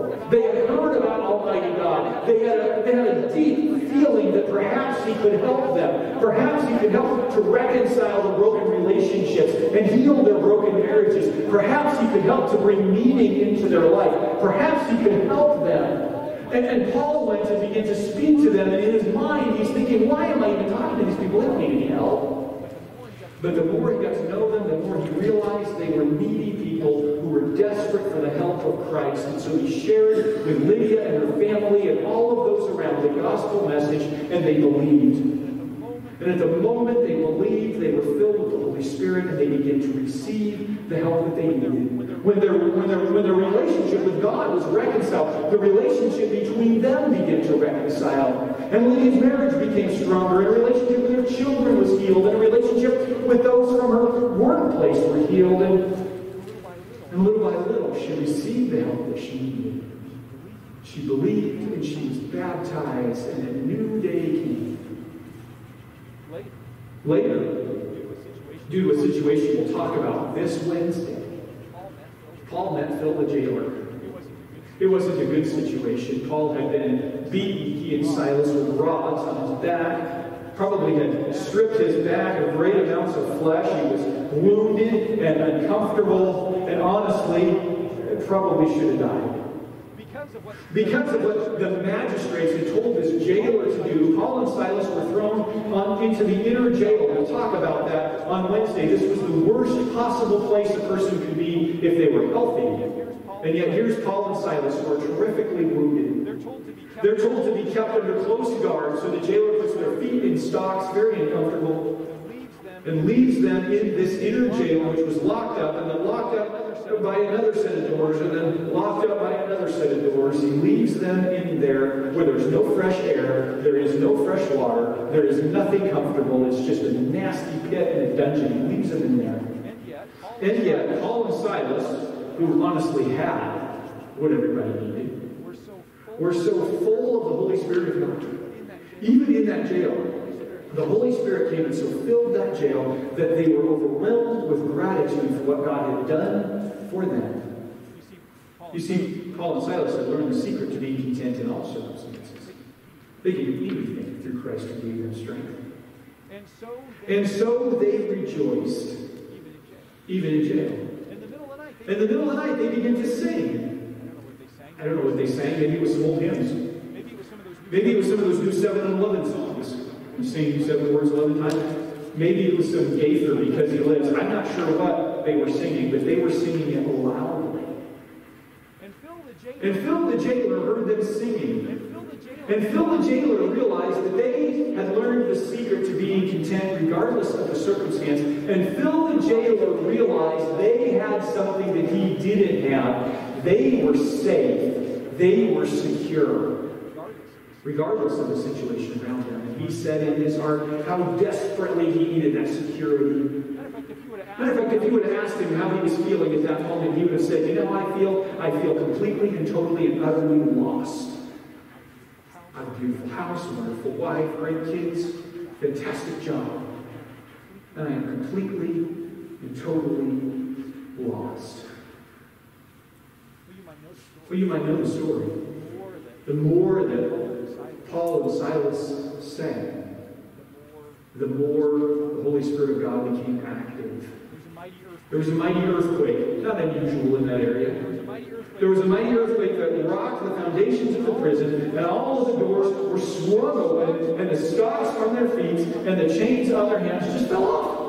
About Almighty God. They had, a, they had a deep feeling that perhaps He could help them. Perhaps He could help to reconcile the broken relationships and heal their broken marriages. Perhaps He could help to bring meaning into their life. Perhaps He could help them. And, and Paul went to begin to speak to them, and in his mind, he's thinking, why am I even talking to these people? They don't need any help. But the more he got to know them, the more he realized they were needy people who were desperate for the help of Christ. And so he shared with Lydia and her family and all of those around the gospel message, and they believed. And at the moment they believed, they were filled with the Holy Spirit, and they began to receive the help that they needed. When their, when, their, when their relationship with God was reconciled, the relationship between them began to reconcile. And Lydia's marriage became stronger, and a relationship with her children was healed, and a relationship with those from her workplace were healed. And, and little by little, she received the help that she needed. She believed, and she was baptized, and a new day came. Later, Later, due to a situation, we'll talk about this Wednesday, Paul met Phil. The jailer. It wasn't a good It wasn't a good situation. Paul had been beaten, he and Silas, were rods on his back, probably had stripped his back of great amounts of flesh. He was wounded and uncomfortable, and honestly, probably should have died. Because of what Because of what the magistrates had told this jailer to do, Paul and Silas were thrown on, into the inner jail. We'll talk about that on Wednesday. This was the worst possible place a person could be if they were healthy. And yet here's Paul and Silas who are terrifically wounded. They're told to be kept under close guard, so the jailer puts their feet in stocks, very uncomfortable, and leaves them in this inner jail, which was locked up, and then locked up by another set of doors, and then locked up by another set of doors. He leaves them in there where there's no fresh air, there is no fresh water, there is nothing comfortable. It's just a nasty pit and a dungeon. He leaves them in there. And yet, Paul and Silas, who honestly had what everybody needed, were so full of the Holy Spirit of God in that jail. even in that jail, the Holy Spirit came and so filled that jail that they were overwhelmed with gratitude for what God had done for them. You see, Paul You see, Paul and Silas had learned the secret to being content in all circumstances. They could do anything through Christ who gave them strength. and so they, And so they rejoiced, even in jail. even in jail. In the middle of the night, they, In the middle of the night, they began to sing. I don't know what they sang. I don't know what they sang. Maybe it was some old hymns. Maybe it was some of those. Maybe it was some of those new 7 and 11 songs. You sing seven words 11 times. Maybe it was some Gaither because he lives. I'm not sure what they were singing, but they were singing it loudly. And Phil the jailer. And Phil the jailer heard them singing. and Phil the jailer. And Phil the jailer realized that they had learned the secret to being content regardless of the circumstance. And Phil the jailer realized they had something that he didn't have. They were safe. They were secure regardless of this. regardless of the situation around them. And he said in his heart how desperately he needed that security. Matter of fact, if you would have asked fact, if you would have asked him how he was feeling at that moment, he would have said, You know, I feel, I feel completely and totally and utterly lost. I have a beautiful house, wonderful wife, great kids, fantastic job. And I am completely and totally lost. well, you might know the story. Well, you might know the story. The more that Paul and Silas sang, the more the Holy Spirit of God became active. There was a mighty earthquake, not unusual in that area. There was a mighty earthquake. That rocked the foundations of the prison, and all of the doors were swung open, and the stocks on their feet and the chains on their hands just fell off.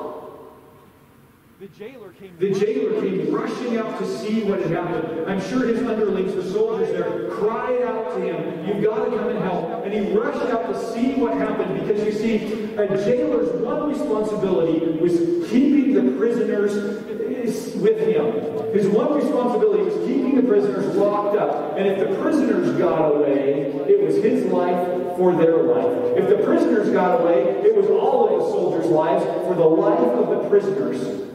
The jailer came. The jailer came rushing out to see what had happened. I'm sure his underlings, the soldiers there, cried out to him, You've got to come and help. And he rushed out to see what happened because you see, a jailer's one responsibility was keeping the prisoners with him. His one responsibility was keeping the prisoners locked up. And if the prisoners got away, it was his life for their life. If the prisoners got away, it was all of the soldiers' lives for the life of the prisoners.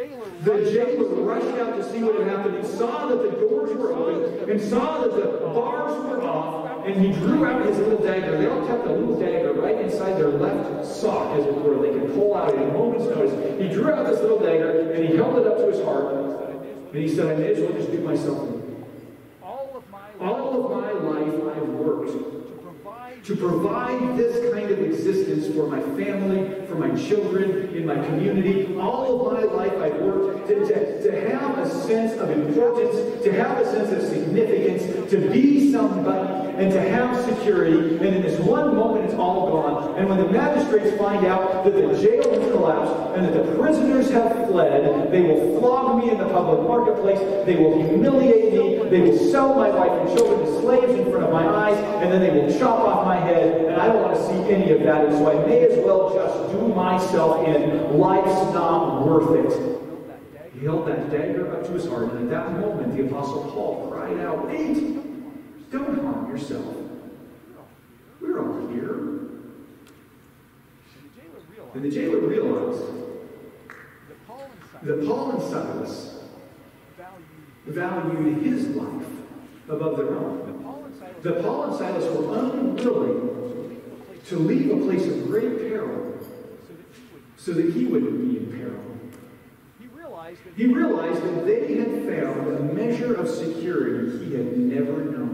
The jailer. Rushed out to see what had happened. He saw that the doors were open and saw that the bars were off, and he drew out his little dagger. They all kept a little dagger right inside their left sock, as it were. They could pull out at a moment's notice. He drew out this little dagger and he held it up to his heart, and he said, I may as well just do myself. All of my life. All of my life to provide this kind of existence for my family, for my children, in my community. All of my life I've worked to, to, to have a sense of importance, to have a sense of significance, to be somebody, and to have security. And in this one moment, it's all gone. And when the magistrates find out that the jail has collapsed and that the prisoners have fled, they will flog me in the public marketplace, they will humiliate me, they will sell my wife and children as slaves in front of my eyes, and then they will chop off my head. And I don't want to see any of that. And so I may as well just do myself in. Life's not worth it. He held that dagger up to his heart, and at that moment, the Apostle Paul cried out, Wait! Don't harm yourself. We're all here. And the jailer realized that Paul and Silas valued his life above their own. that Paul and Silas were unwilling to leave a place of great peril so that he wouldn't be in peril. He realized that they had found a measure of security he had never known.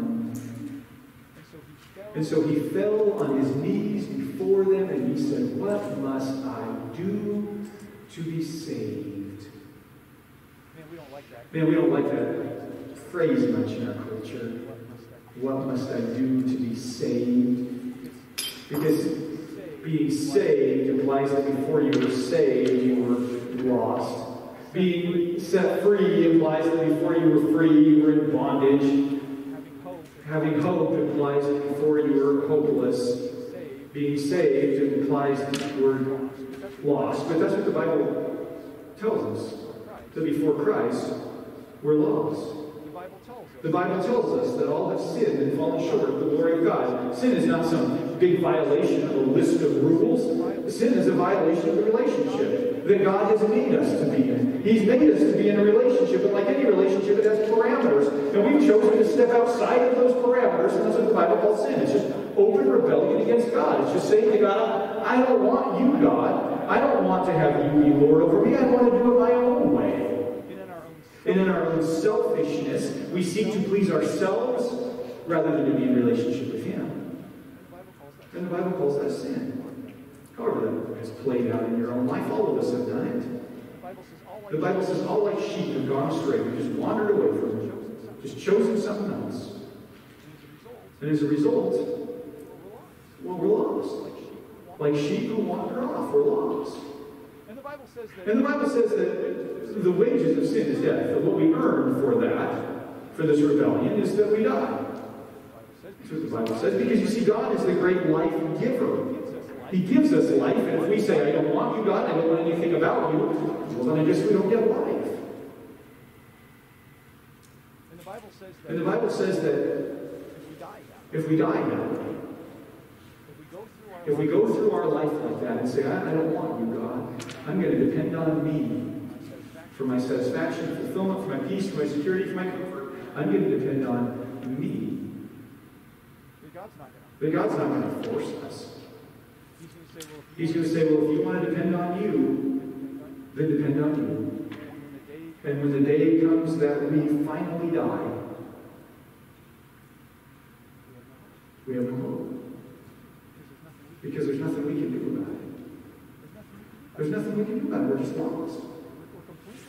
And so he fell And so he fell on his knees before them and he said, What must I do to be saved? man we don't like that Man, we don't like that phrase much in our culture. what must I do What must I do to be saved? Because being saved implies that before you were saved, you were lost. Being set free implies that before you were free, you were in bondage. Having hope implies that before you were hopeless. Being saved implies that you were lost. But that's what the Bible tells us. That before Christ, we're lost. the Bible tells us that all have sinned and fallen short of the glory of God. Sin is not some big violation of a list of rules. Sin is a violation of the relationship that God has made us to be in. He's made us to be in a relationship, and like any relationship, it has parameters. And we've chosen to step outside of those parameters, and that's what the Bible calls sin. It's just open rebellion against God. It's just saying to God, I don't want you, God. I don't want to have you be Lord over me. I want to do it my own way. and in our own And in our own selfishness, we seek to please ourselves rather than to be in relationship with Him. the Bible calls that And the Bible calls that sin. However, that has played out in your own life. All of us have done it. The Bible says all like The Bible says all like sheep have gone astray. We just wandered away from Him, just chosen something else. and as a result And as a result, we're lost well, we're lost. like sheep who Like sheep who wander wander off, we're lost. and the Bible says that And the Bible says that the wages of sin is death. That what we earn for that, for this rebellion, is that we die. That's what the Bible says. Because you see, God is the great life giver. He gives us life, and if we say, I don't want you, God, I don't want anything about you, well, then I guess we don't get life. and the Bible says that And the Bible says that if we die now if we die now, if we go through our if we go through our life like that and say, I, I don't want you, God, I'm going to depend on me for my satisfaction, fulfillment, for my peace, for my security, for my comfort, I'm going to depend on me. that God's not going to But God's not going to force us. He's going to say, well, if you want to depend on you, then depend on you. and when the day comes that we finally die, we have no hope. Because there's nothing we can do about it. There's nothing we can do about it. We're just lost.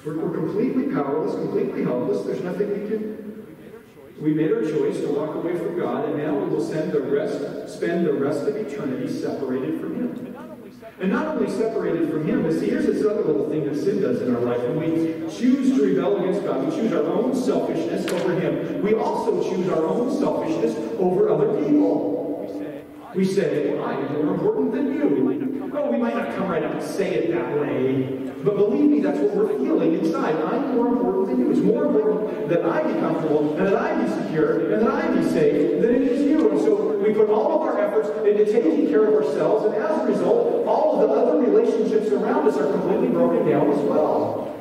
We're, we're completely powerless, completely helpless. There's nothing we can. we made our choice to walk away from God, and now we will the rest, spend the rest of eternity separated from Him. And not only separated from Him, but see, here's this other little thing that sin does in our life. When we choose to rebel against God, we choose our own selfishness over Him. We also choose our own selfishness over other people. We say, I am more important than you. Oh, we might not come right out and say it that way. But believe me, that's what we're feeling inside. I'm more important than you. It's more important that I be comfortable and that I be secure and that I be safe than it is you. And so we put all of our efforts into taking care of ourselves, and as a result, all of the other relationships around us are completely broken down as well.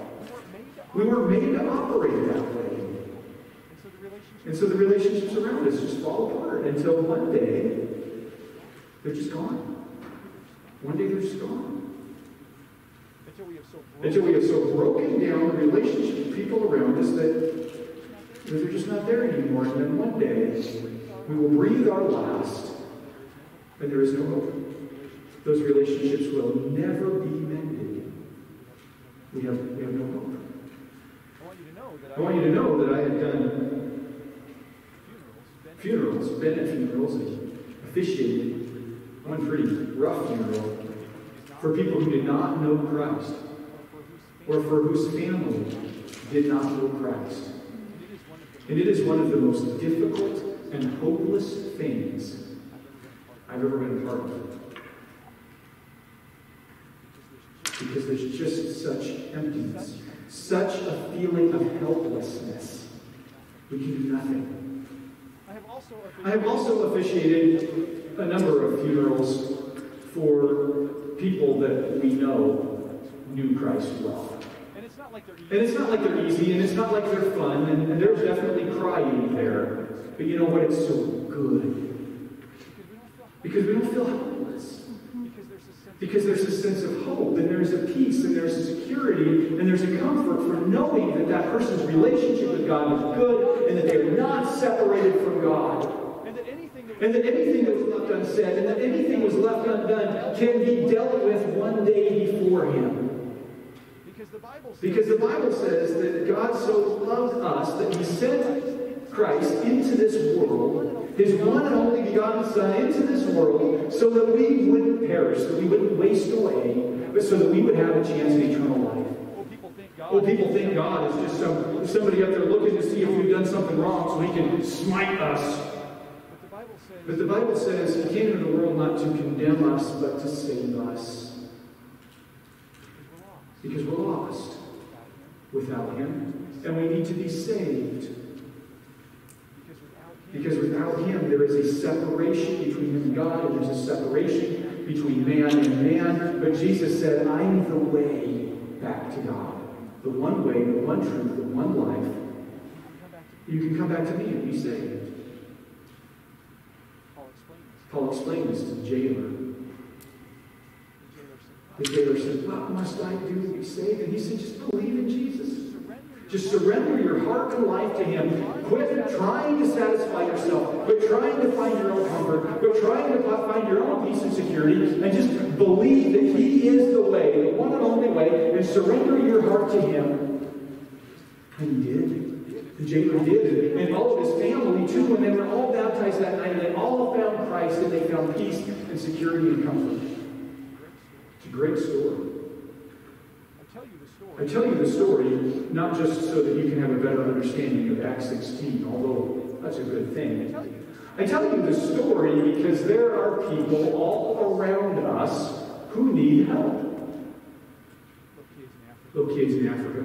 we were made to operate that way. And so the relationships around us just fall apart until one day they're just gone. One day they're just gone. until we have so Until we have so broken down the relationship with people around us that, they're just not there anymore. And then one day we will breathe our last and there is no hope. Those relationships will never be mended. We have, we have no hope. I want you to know that I want you to know that I have done funerals, funerals, been at funerals, and officiated one pretty rough funeral for people who did not know Christ or for whose family did not know Christ. And it is one of the most difficult and hopeless things I've ever been a part of. Because there's just such emptiness, such a feeling of helplessness. We can do nothing. I have also I have also officiated a number of funerals for people that we know knew Christ well. and it's not like they're And it's not like they're easy, and it's not like they're fun, and, and there's definitely crying there. But you know what? It's so good. because we don't feel Because we don't helpless. because there's a sense Because there's a sense of hope, and there's a peace, and there's a security, and there's a comfort for knowing that that person's relationship with God is good, and that they're not separated from God. And that anything that And that anything that was left unsaid, and that anything was left undone, can be dealt with one day before Him. because the Bible says Because the Bible says that God so loved us that He sent Christ into this world, His one and only begotten Son into this world, so that we wouldn't perish, that we wouldn't waste away, but so that we would have a chance at eternal life. people think God Well, people think God is just some, somebody up there looking to see if we've done something wrong so He can smite us. But the Bible says He came into the world not to condemn us, but to save us. because we're lost without him and we need to be saved. because without him there is a separation between Him and God, and there's a separation between man and man. But Jesus said, I'm the way back to God. The one way, the one truth, the one life. You can come back to me and be saved. Paul explained this to the jailer. The jailer said, What must I do to be saved? And he said, Just believe in Jesus. Just surrender your heart and life to Him. Quit trying to satisfy yourself. Quit trying to find your own comfort. Quit trying to find your own peace and security. And just believe that He is the way, the one and only way, and surrender your heart to Him. And he did. The jailer did. And all of his family, too, when they were all baptized that night, they all found Christ and they found peace and security and comfort. It's a great story. I tell you the story I tell you the story not just so that you can have a better understanding of Acts 16, although that's a good thing. I tell you the story because there are people all around us who need help. little kids in Africa Little kids in Africa,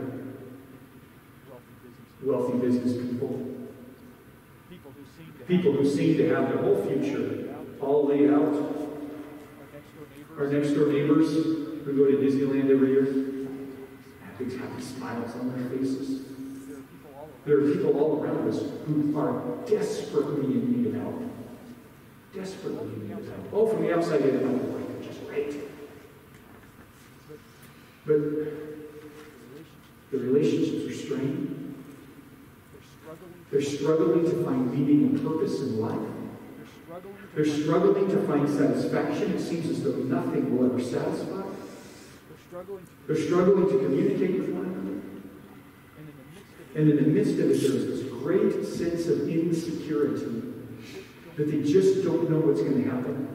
wealthy business people, people who seem to people who seem to have their whole future all laid out. our next door neighbors Our next door neighbors who go to Disneyland every year have big happy smiles on their faces. there are people all There are people all around us who are desperately in need of help. Desperately in need of help. Oh, from the outside in, oh, they're just great. But the relationships are strained. They're struggling to find meaning and purpose in life. they're struggling to find- satisfaction. It seems as though nothing will ever satisfy. they're struggling to communicate with one another. And in the midst of it, there's this great sense of insecurity that they just don't know what's going to happen.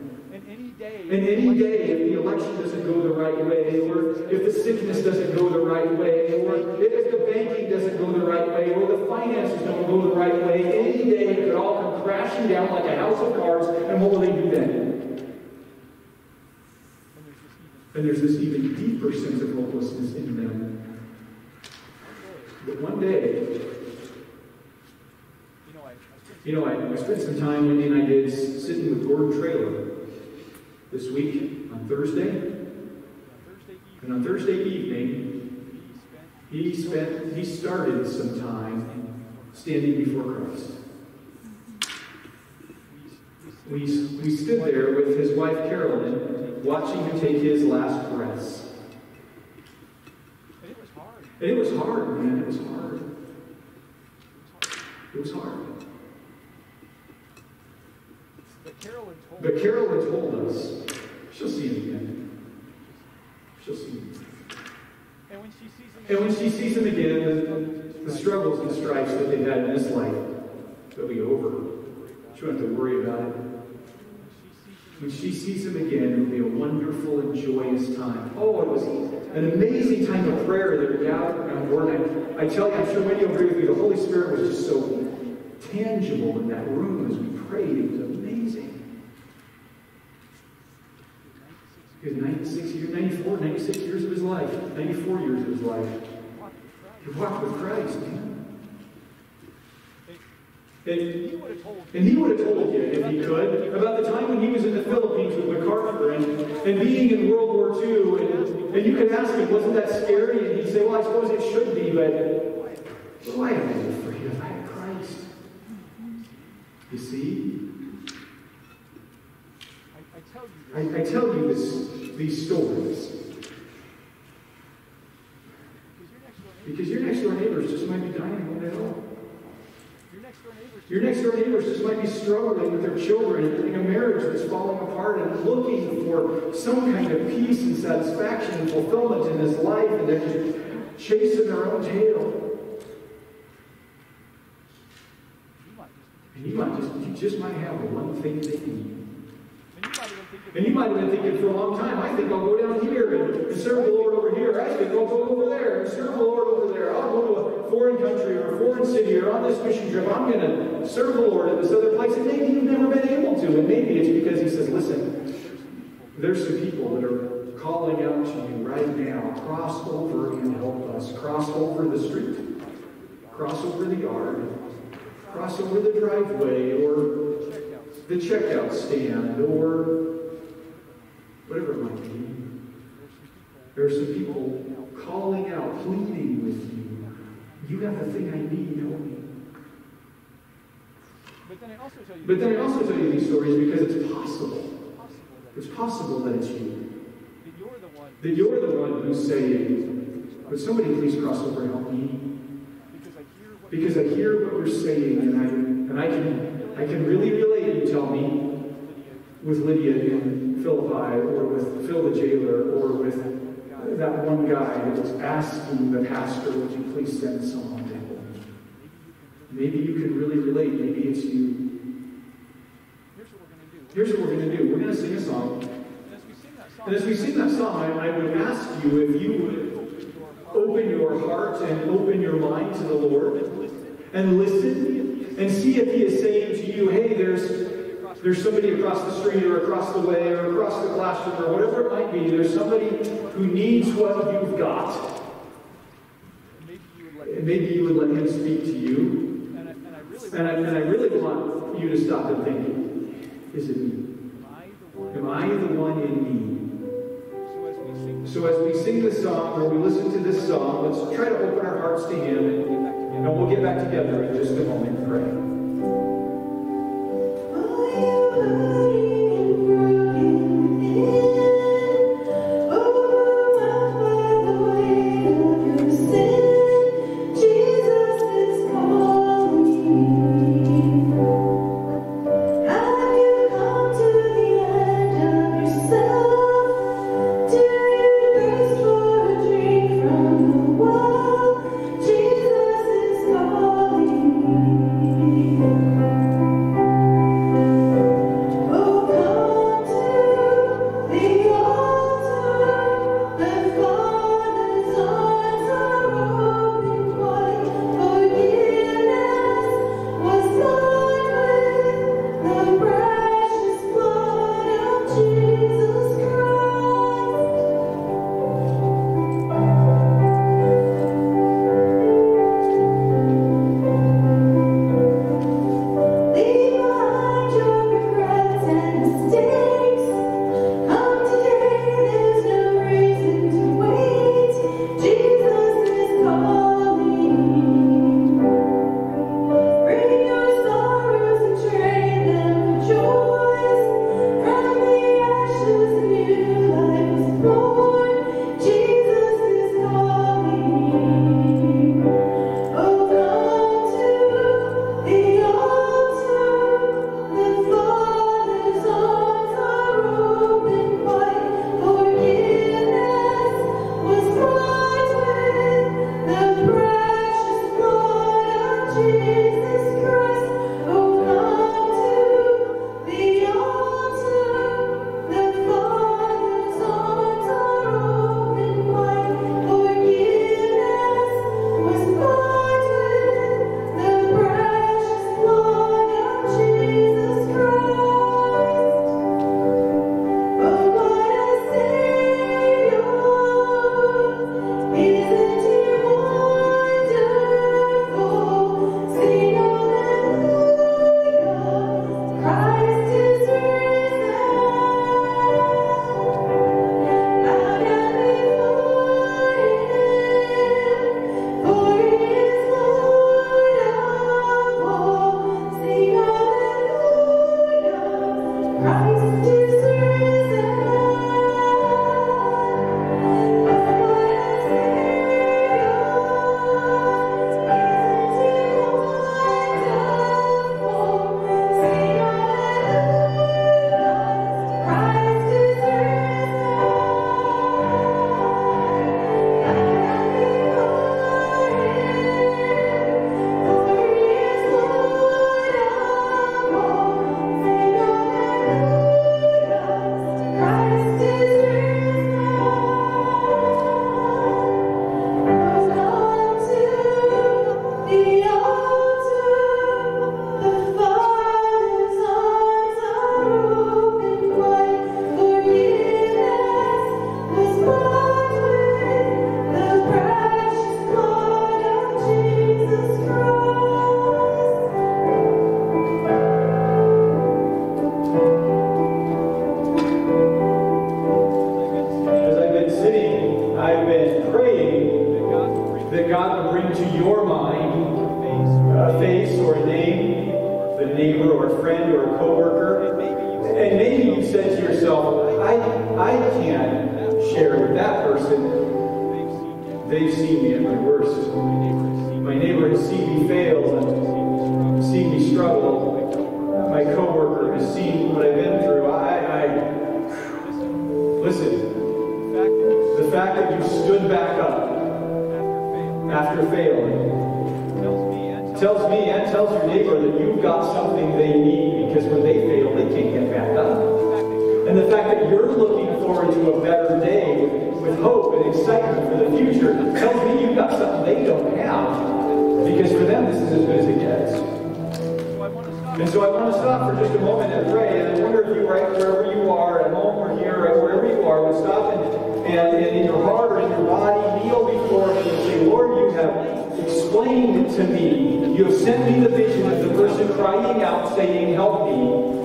And any day if the election doesn't go the right way, or if the sickness doesn't go the right way, or if the banking doesn't go the right way, or the finances don't go the right way, any day it could all come crashing down like a house of cards, and what will they do then? and there's this even deeper sense of hopelessness in them. But one day, you know I, I spent You know, I, I spent some time, Wendy and I did, sitting with Gordon Trailer this week on Thursday. And on Thursday evening, he spent he started some time standing before Christ. we, we stood there with his wife Carolyn, watching him take his last breaths. and it was hard it was hard, man. It was hard. It was hard. but Carolyn But Carolyn told us she'll see him again. She'll see him. and when she sees him, And when she sees him again, the, the struggles and stripes that they've had in this life, they'll be over. She won't have to worry about it. when she sees him, When she sees him again, it'll be a wonderful and joyous time. Oh, it was an amazing time of prayer that we gathered around. I, I tell you, I'm sure many will agree with me, the Holy Spirit was just so tangible in that room as we prayed. It was amazing. He was 96 years, 94, 96 years of his life, 94 years of his life. He walked with Christ, man. And he would have told and he would have told you, if he could, about the time when he was in the Philippines with MacArthur and, and being in World War II. And, and you could ask him, wasn't that scary? And he'd say, well, I suppose it should be, but what do I have live for you if I had Christ? You see? I, I tell you I, I tell you this, these stories because your next door neighbors just might be dying one day your next door neighbors just might be struggling with their children, in a marriage that's falling apart, and looking for some kind of peace and satisfaction and fulfillment in this life, and they're just chasing their own tail. And you might just, you just might have the one thing they need. And you might have been thinking for a long time, I think I'll go down here and serve the Lord over here. I think I'll go over there and serve the Lord over there. I'll go to a foreign country or a foreign city or on this mission trip. I'm going to serve the Lord in this other place. And maybe you've never been able to. And maybe it's because He says, listen, there's some people that are calling out to you right now. Cross over and help us. Cross over the street. Cross over the yard. Cross over the driveway or the checkout stand or whatever it might be. There are some people calling out, pleading with you. You have the thing I need, help me. But then I also tell you, But then I also tell you these stories because it's possible. It's possible that it's you. that you're the one That you're the one who's saying, Would somebody please cross over and help me? because I hear what Because I hear what you're saying and I and I can I can really relate, you tell me, with Lydia in Philippi, or with Phil the jailer, or with that one guy that was asking the pastor, would you please send someone to me? Maybe you can really relate. Maybe it's you. here's what we're going to do. We're going to sing a song. And as we sing that song, And as we sing that song, I, I would ask you if you would open your heart and open your mind to the Lord and listen and see if He is saying to you, hey, there's there's somebody across the street or across the way or across the classroom or whatever it might be. There's somebody who needs what you've got. maybe you would And maybe you would let him speak to you. and I, and I really want you to stop and think, is it me? am I the one. In me? So as we sing, So as we sing this song or we listen to this song, let's try to open our hearts to Him and, and we'll get back together in just a moment and pray. Are, and, and, and in your heart or in your body, kneel before me and say, Lord, you have explained to me. You have sent me the vision of the person crying out, saying, Help me.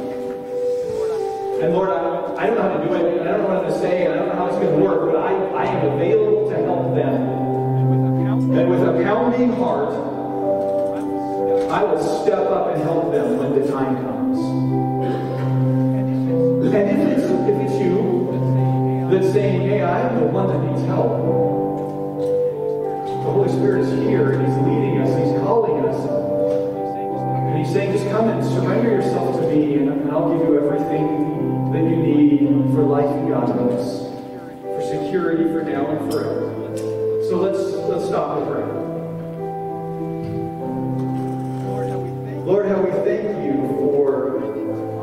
And Lord, I, I don't know how to do it, I don't know what to say, I don't know how it's going to work, but I, I am available to help them. And with a pounding heart, I will step up and help them when the time comes. That's saying, hey, I am the one that needs help, the Holy Spirit is here and He's leading us, He's calling us. And He's saying, just come and surrender yourself to me, and and I'll give you everything that you need for life and godliness, for security for now and forever. So let's let's stop and pray. Lord, how we thank Lord, how we thank you for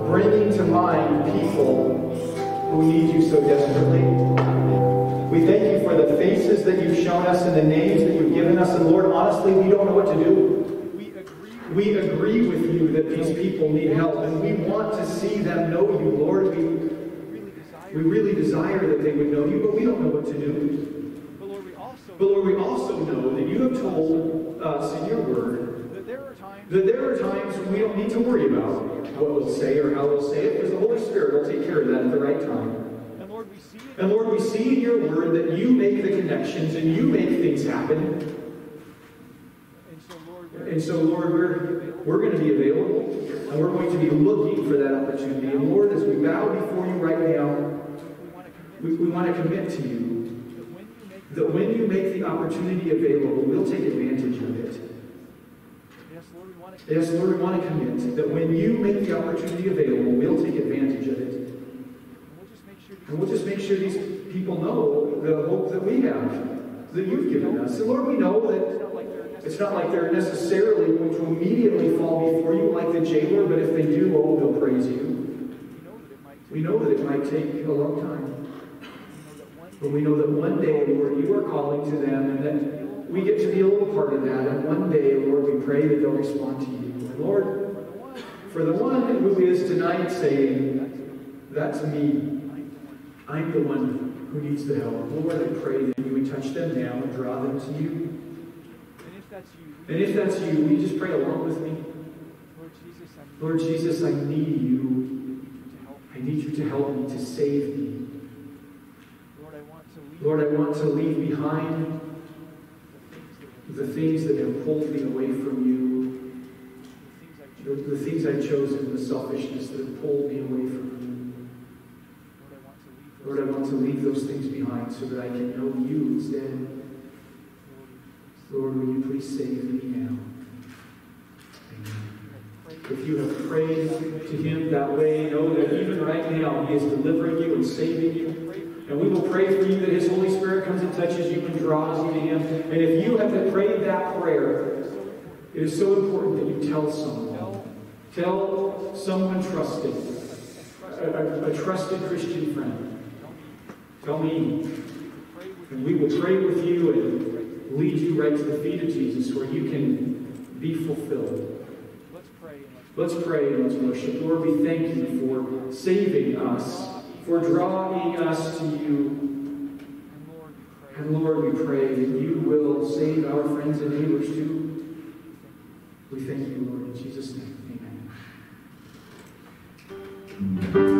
bringing to mind people who need you so desperately. We thank you for the faces that you've shown us and the names that you've given us. And Lord, honestly, we don't know what to do. we agree with We agree with you that these people need help, and we want to see them know you, Lord. We, really desire. we really desire that they would know you, but we don't know what to do. But Lord, we also know that you have told us in your word that there are times that there are times when we don't need to worry about what we'll say or how we'll say it, because the Holy Spirit will take care of that at the right time. and Lord, we see it And Lord, we see in your word that you make the connections and you make things happen. and so Lord, we're And so, Lord, we're, going to be available and we're going to be looking for that opportunity. And Lord, as we bow before you right now, we want to commit we, want to commit to you that when you make the opportunity available, we'll take advantage of it. Yes, Lord, we want to Lord, we want to commit that when you make the opportunity available, we'll take advantage of it. and we'll just make sure we'll just make sure these people know the hope that we have, that you've given us. And Lord, we know that not like they're it's not like they're necessarily going to immediately fall before you like the jailer, but if they do, oh, they'll praise you. we know that it might We know that it might take a long time. we know that one But we know that one day, Lord, you are calling to them, and that we get to be a little part of that. And one day, Lord, we pray that they'll respond to you. And Lord, for the one for the one who is tonight saying, That's me, I'm the one who needs the help. Lord, I pray that you would touch them now and draw them to you. and if that's you And if that's you, will you just pray along with me? Lord Jesus I need Lord Jesus, I need you. you to help I need you to help me, to save me. Lord I want to leave Lord, I want to leave behind the things that have pulled me away from you, the things I've chosen, the selfishness that have pulled me away from you. Lord I want to leave those things behind so that I can know you instead. Lord, will you please save me now? If you have prayed to Him that way, know that even right now He is delivering you and saving you. And we will pray for you that His Holy Spirit comes and touches you and draws you to Him. And if you have prayed that prayer, it is so important that you tell someone. Tell someone trusted, a, a- a trusted Christian friend. Tell me, and we will pray with you and lead you right to the feet of Jesus where you can be fulfilled. let's pray let's Let's pray and let's worship. Lord, we thank you for saving us, for drawing us to you. and Lord we pray that you will save our friends and neighbors too. We thank you, Lord, in Jesus' name. Amen.